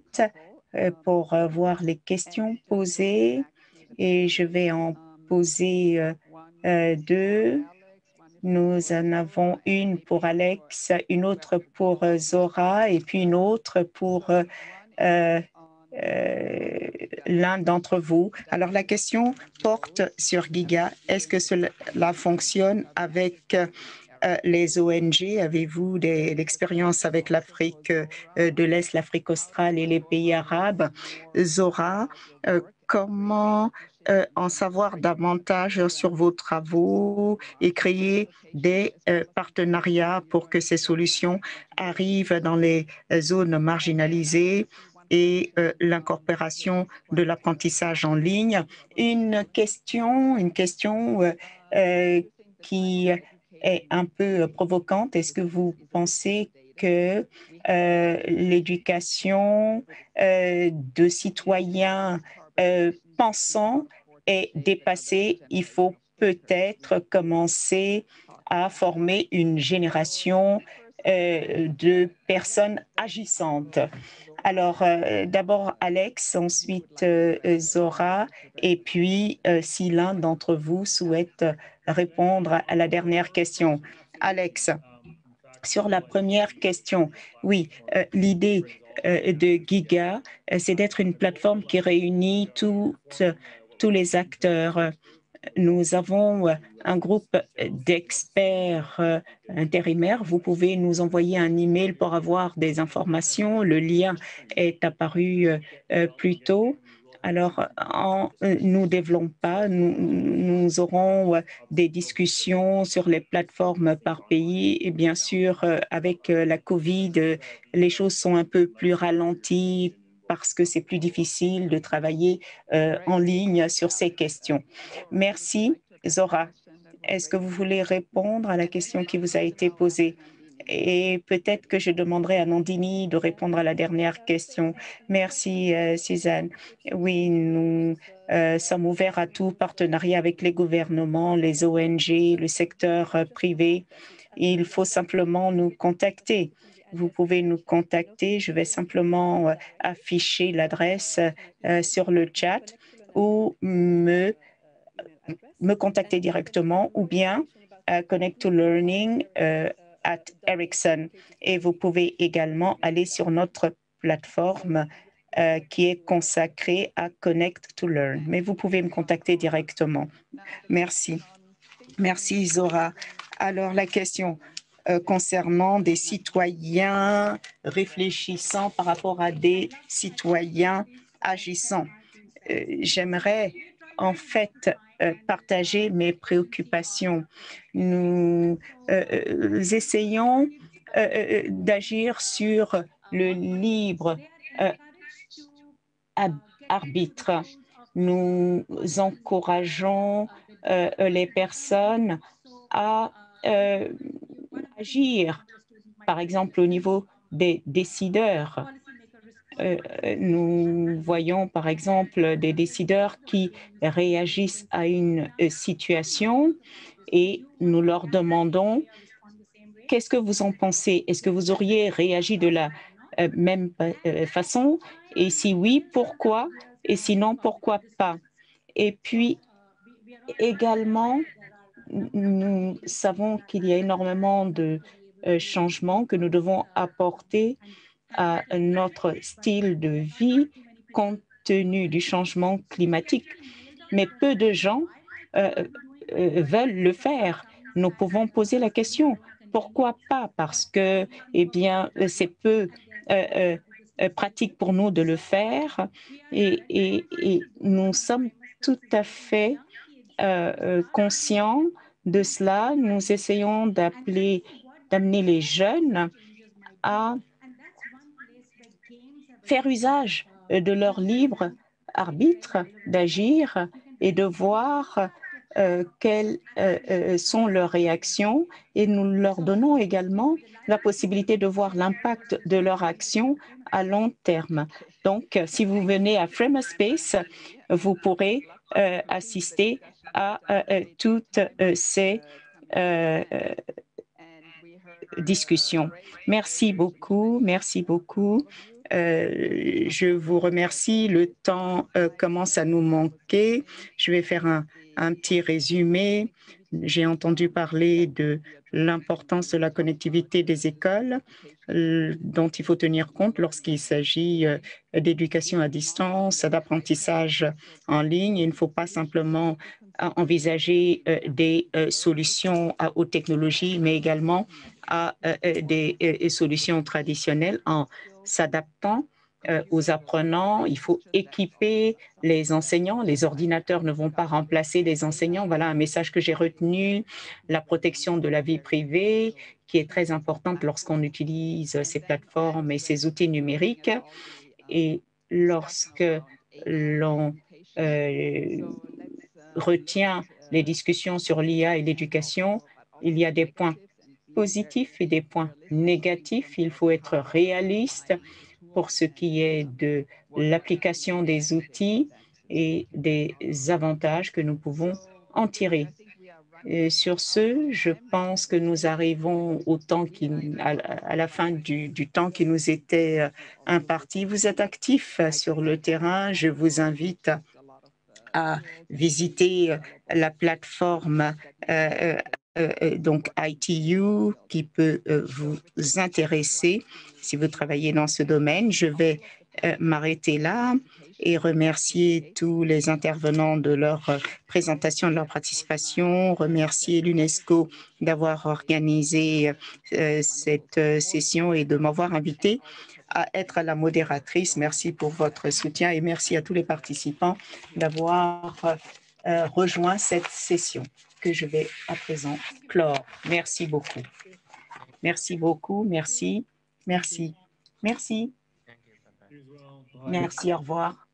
euh, pour voir les questions posées et je vais en poser deux. Nous en avons une pour Alex, une autre pour euh, Zora et puis une autre pour euh, euh, l'un d'entre vous. Alors la question porte sur Giga. Est-ce que cela fonctionne avec les ONG Avez-vous l'expérience avec l'Afrique de l'Est, l'Afrique australe et les pays arabes? Zora, comment euh, en savoir davantage sur vos travaux et créer des euh, partenariats pour que ces solutions arrivent dans les euh, zones marginalisées et l'incorporation de l'apprentissage en ligne. Une question, une question qui est un peu provocante. Est-ce que vous pensez que l'éducation de citoyens euh, pensants est dépassée? Il faut peut-être commencer à former une génération euh, de personnes agissantes. Alors, euh, d'abord Alex, ensuite Zora, et puis si l'un d'entre vous souhaite répondre à la dernière question. Alex, sur la première question, oui, euh, l'idée euh, de Giga, euh, c'est d'être une plateforme qui réunit tous les acteurs. Nous avons un groupe d'experts intérimaires. Vous pouvez nous envoyer un email pour avoir des informations. Le lien est apparu plus tôt. Alors, en euh, nous développons pas, nous, nous aurons euh, des discussions sur les plateformes par pays. Et bien sûr, euh, avec la COVID, les choses sont un peu plus ralenties parce que c'est plus difficile de travailler en ligne sur ces questions. Merci, Zora. Est-ce que vous voulez répondre à la question qui vous a été posée? Et peut-être que je demanderai à Nandini de répondre à la dernière question. Merci, euh, Suzanne. Oui, nous euh, sommes ouverts à tout partenariat avec les gouvernements, les ONG, le secteur euh, privé. Il faut simplement nous contacter. Vous pouvez nous contacter. Je vais simplement euh, afficher l'adresse sur le chat ou me, me contacter directement ou bien Connect to Learning at Ericsson. Et vous pouvez également aller sur notre plateforme euh, qui est consacrée à Connect to Learn. Mais vous pouvez me contacter directement. Merci. Merci, Zora. Alors, la question euh, concernant des citoyens réfléchissant par rapport à des citoyens agissants. Euh, J'aimerais en fait euh, partager mes préoccupations. Nous euh, euh, essayons d'agir sur le libre arbitre. Nous encourageons les personnes à agir, par exemple au niveau des décideurs. Euh, nous voyons par exemple des décideurs qui réagissent à une euh, situation et nous leur demandons qu'est-ce que vous en pensez? Est-ce que vous auriez réagi de la même façon? Et si oui, pourquoi? Et sinon, pourquoi pas? Et puis, également, nous savons qu'il y a énormément de changements que nous devons apporter à notre style de vie compte tenu du changement climatique. Mais peu de gens veulent le faire. Nous pouvons poser la question, pourquoi pas? Parce que, eh bien, c'est peu pratique pour nous de le faire et, et, et nous sommes tout à fait conscients de cela. Nous essayons d'appeler d'amener les jeunes à faire usage de leur libre arbitre d'agir et de voir euh, quelles euh, euh, sont leurs réactions et nous leur donnons également la possibilité de voir l'impact de leur action à long terme. Donc, si vous venez à Framerspace, vous pourrez assister à toutes ces discussion. Merci beaucoup, merci beaucoup. Euh, je vous remercie. Le temps euh, commence à nous manquer. Je vais faire un, petit résumé. J'ai entendu parler de l'importance de la connectivité des écoles euh, dont il faut tenir compte lorsqu'il s'agit d'éducation à distance, d'apprentissage en ligne. Il ne faut pas simplement envisager des solutions aux technologies, mais également à euh, euh, des euh, solutions traditionnelles en s'adaptant aux apprenants. Il faut équiper les enseignants. Les ordinateurs ne vont pas remplacer les enseignants. Voilà un message que j'ai retenu. La protection de la vie privée, qui est très importante lorsqu'on utilise ces plateformes et ces outils numériques. Et lorsque l'on retient les discussions sur l'IA et l'éducation, il y a des points positifs et des points négatifs. Il faut être réaliste pour ce qui est de l'application des outils et des avantages que nous pouvons en tirer. Sur ce, je pense que nous arrivons au temps qui, à, la fin du, du, temps qui nous était euh, imparti. Vous êtes actifs sur le terrain. Je vous invite visiter la plateforme euh, euh, euh, donc ITU qui peut euh, vous intéresser si vous travaillez dans ce domaine. Je vais m'arrêter là et remercier tous les intervenants de leur présentation, de leur participation, remercier l'UNESCO d'avoir organisé cette session et de m'avoir invité à être la modératrice. Merci pour votre soutien et merci à tous les participants d'avoir rejoint cette session que je vais à présent clore. Merci beaucoup. Merci beaucoup. Merci. Merci. Merci. Merci. Au revoir.